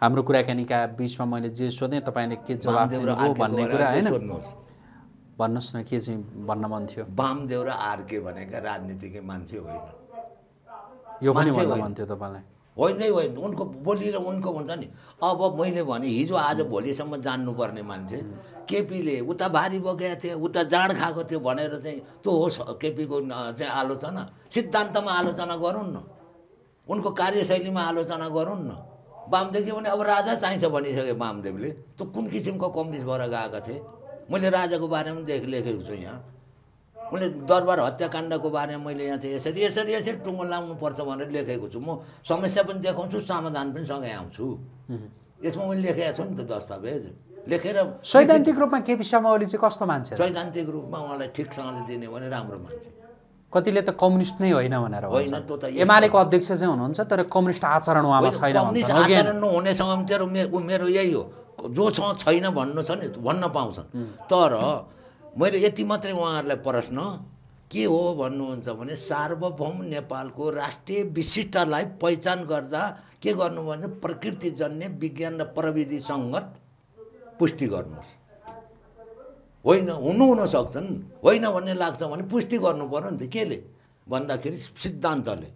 हाम्रो कुराकानीका बिचमा मैले जे सोधेँ तपाईँले के जवाब दिनुभयो भन्ने कुरा होइन? भन्नुहोस् न के चाहिँ भन्न मन थियो? वामदेव र आर्के भनेका राजनीतिकै मान्छे होइन। यो पनि भन्न। मन थियो तपाईँलाई। होइनै होइन उनको बोली र उनको हुन्छ नि। अब मैले भने हिजो आज भोलिसम्म जान्नुपर्ने मान्छे केपीले उता भारी बोकेको थियो उता जाँड खाएको थियो भनेर चाहिँ त्यो होस् केपीको चाहिँ आलोचना सिद्धान्तमा आलोचना गरौँ न। उनको कार्यशैलीमा आलोचना गरौँ न। वामदेव भने अब राजा चाहिन्छ भनिसके वामदेवले त्यो कुन किसिमको कम्युनिस्ट भएर गएका थिए? मैले राजाको बारेमा देख लेखेको छु यहाँ। उनले दरबार हत्याकाण्डको बारेमा मैले यहाँ चाहिँ यसरी यसरी यसरी टुङ्गो लाउनुपर्छ भनेर लेखेको छु। म समस्या पनि देखाउँछु समाधान पनि सँगै आउँछु। यसमा मैले लेखेको छु नि त दस्तावेज। लेखेर सैद्धान्तिक रूपमा केपी शर्मा ओली चाहिँ कस्तो मान्छे? सैद्धान्तिक रूपमा उहाँलाई ठिकसँगले दिने भने राम्रो मान्छे। कतिले त कम्युनिस्ट नै होइन भनेर एमालेको अध्यक्ष चाहिँ हुनुहुन्छ तर कम्युनिस्ट आचरण उहाँमा छैन? आचरण नहुनेसँग तेरो मेरो यही हो। जोसँग छैन भन्नु छ नि भन्न पाउँछन्। तर मैले यति मात्रै उहाँहरूलाई प्रश्न के हो भन्नुहुन्छ भने सार्वभौम नेपालको राष्ट्रिय विशिष्टलाई पहिचान गर्दा के गर्नु भने प्रकृतिजन्य विज्ञान र प्रविधि सङ्गत पुष्टि गर्नुहोस्। होइन हुनु हुन सक्छन् होइन भन्ने लाग्छ भने पुष्टि गर्नु पऱ्यो नि त केले भन्दाखेरि सिद्धान्तले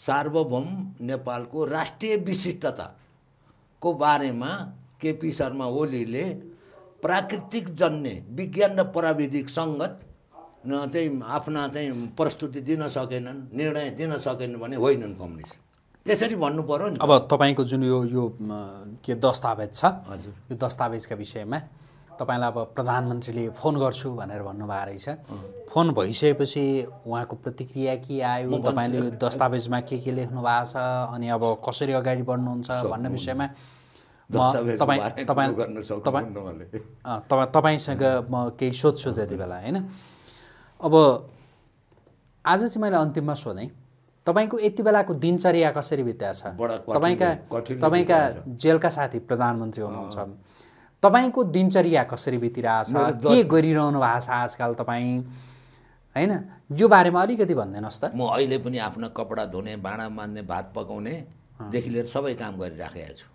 सार्वभौम नेपालको राष्ट्रिय विशिष्टताको बारेमा केपी शर्मा ओलीले प्राकृतिक जन्य विज्ञान र प्राविधिक सङ्गत न चाहिँ आफ्ना चाहिँ प्रस्तुति दिन सकेनन् निर्णय दिन सकेनन् भने होइनन् कम्युनिस्ट त्यसरी भन्नु पऱ्यो नि। अब तपाईँको जुन यो यो के दस्तावेज छ हजुर। यो दस्तावेजका विषयमा तपाईँलाई अब प्रधानमन्त्रीले फोन गर्छु भनेर भन्नुभएको रहेछ। फोन भइसकेपछि उहाँको प्रतिक्रिया के आयो? तपाईँले दस्तावेजमा के के लेख्नु भएको छ? अनि अब कसरी अगाडि बढ्नुहुन्छ भन्ने विषयमा तपाईँ तपाईँ तपाईँ तपाईँसँग म केही सोध्छु त्यति बेला होइन? अब आज चाहिँ मैले अन्तिममा सोधेँ। तपाईँको यति बेलाको दिनचर्या कसरी बित्या छ? तपाईँका तपाईँका। जेलका साथी प्रधानमन्त्री हुनुहुन्छ। तपाईँको दिनचर्या कसरी बितिरहेछ के गरिरहनु भएको छ आजकल तपाईँ? होइन? यो बारेमा अलिकति भनिदिनुहोस् त। म अहिले पनि आफ्ना कपडा धुने भाँडा मान्ने भात पकाउनेदेखि लिएर सबै काम गरिराखेको छु।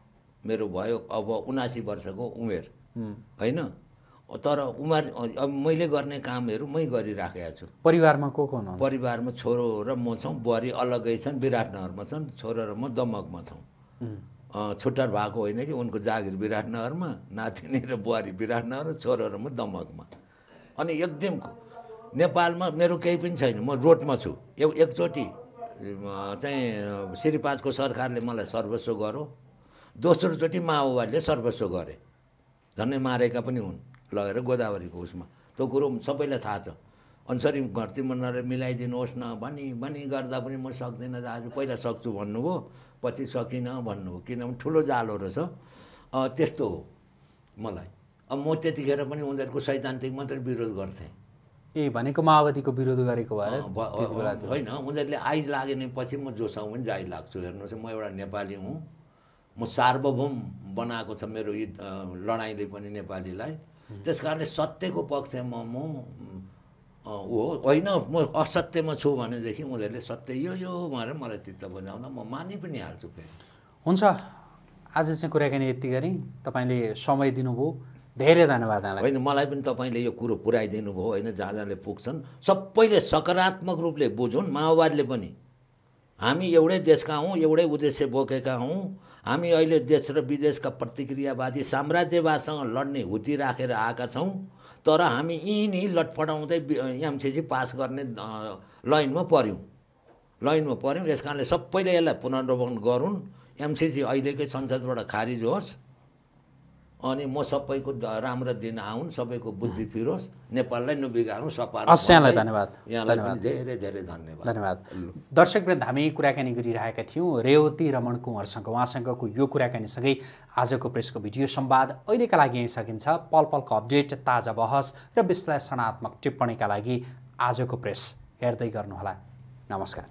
मेरो भयो अब उनासी वर्षको उमेर। होइन? तर उमेर अब मैले गर्ने कामहरू मै गरिराखेको छु। परिवारमा को को हुनुहुन्छ? परिवारमा छोरो र म छौँ। बुहारी अलग्गै छन् विराटनगरमा छन् छोरो र म दमकमा छौँ। छुट्टार भएको होइन कि उनको जागिर विराटनगरमा नातिनी र बुहारी विराटनगर छोरो र म दमकमा। अनि एकदम नेपालमा मेरो केही पनि छैन म रोडमा छु। एक एकचोटि चाहिँ अँ, श्री पाँचको सरकारले मलाई सर्वस्व गर्यो दोस्रोचोटि माओवादीले सर्वस्व गरे। झन्डै मारेका पनि हुन् लगेर गोदावरीको उसमा। त्यो कुरो सबैलाई थाहा छ। अनुसारी घटी मनाएर मिलाइदिनुहोस् न भनी भनी गर्दा पनि म सक्दिनँ दाजु पहिला सक्छु भन्नुभयो पछि सकिनँ भन्नुभयो किनभने ठुलो जालो रहेछ। त्यस्तो हो मलाई। अब म त्यतिखेर पनि उनीहरूको सैद्धान्तिक मात्रै विरोध गर्थेँ। ए भनेको माओवादीको विरोध गरेको भएर अँ, भ- त्यति बेला त्यो होइन उनीहरूले आइज लाग्यो भने पछि म जोसँग पनि जाइ लाग्छु हेर्नुहोस् म एउटा नेपाली हुँ। म सार्वभौम बनाएको छ मेरो लडाइँले पनि नेपालीलाई। त्यस कारणले सत्यको पक्षमा म हो होइन म असत्यमा छु भनेदेखि उनीहरूले सत्य यो यो भनेर मलाई चित्त बुझाउँदा म मानि पनि हाल्छु फेरि। हुन्छ आज चाहिँ कुराकानी यति गरेँ तपाईँले समय दिनुभयो धेरै धन्यवाद होइन मलाई पनि तपाईँले यो कुरो पुऱ्याइदिनु भयो होइन जहाँ जहाँले पुग्छन् सबैले सकारात्मक रूपले बुझुन् माओवादीले पनि। हामी एउटै देशका हौँ एउटै उद्देश्य बोकेका हौँ। हामी अहिले देश र विदेशका प्रतिक्रियावादी साम्राज्यवादसँग लड्ने हुती राखेर आएका छौँ। तर हामी यिनी लटफडाउँदै एमसिसी पास गर्ने लाइनमा पऱ्यौँ लाइनमा पऱ्यौँ यस कारणले सबैले यसलाई पुनर्वलोकन गरून्। एमसिसी अहिलेकै संसदबाट खारिज होस्। अनि म सबैको राम्रो दिन आउन् सबैको बुद्धि फिरोस् नेपाललाई नबिगारौँ सफा हस्, यहाँलाई धन्यवाद। यहाँलाई। पनि धेरै धेरै धन्यवाद। धन्यवाद। दर्शकवृन्द हामी कुराकानी गरिरहेका थियौँ रेवती रमण कुँवरसँग। उहाँसँगको यो कुराकानीसँगै आजको प्रेसको भिडियो संवाद अहिलेका लागि यहीँ सकिन्छ। पल पलको अपडेट ताजा बहस र विश्लेषणात्मक टिप्पणीका लागि आजको प्रेस हेर्दै गर्नुहोला। नमस्कार।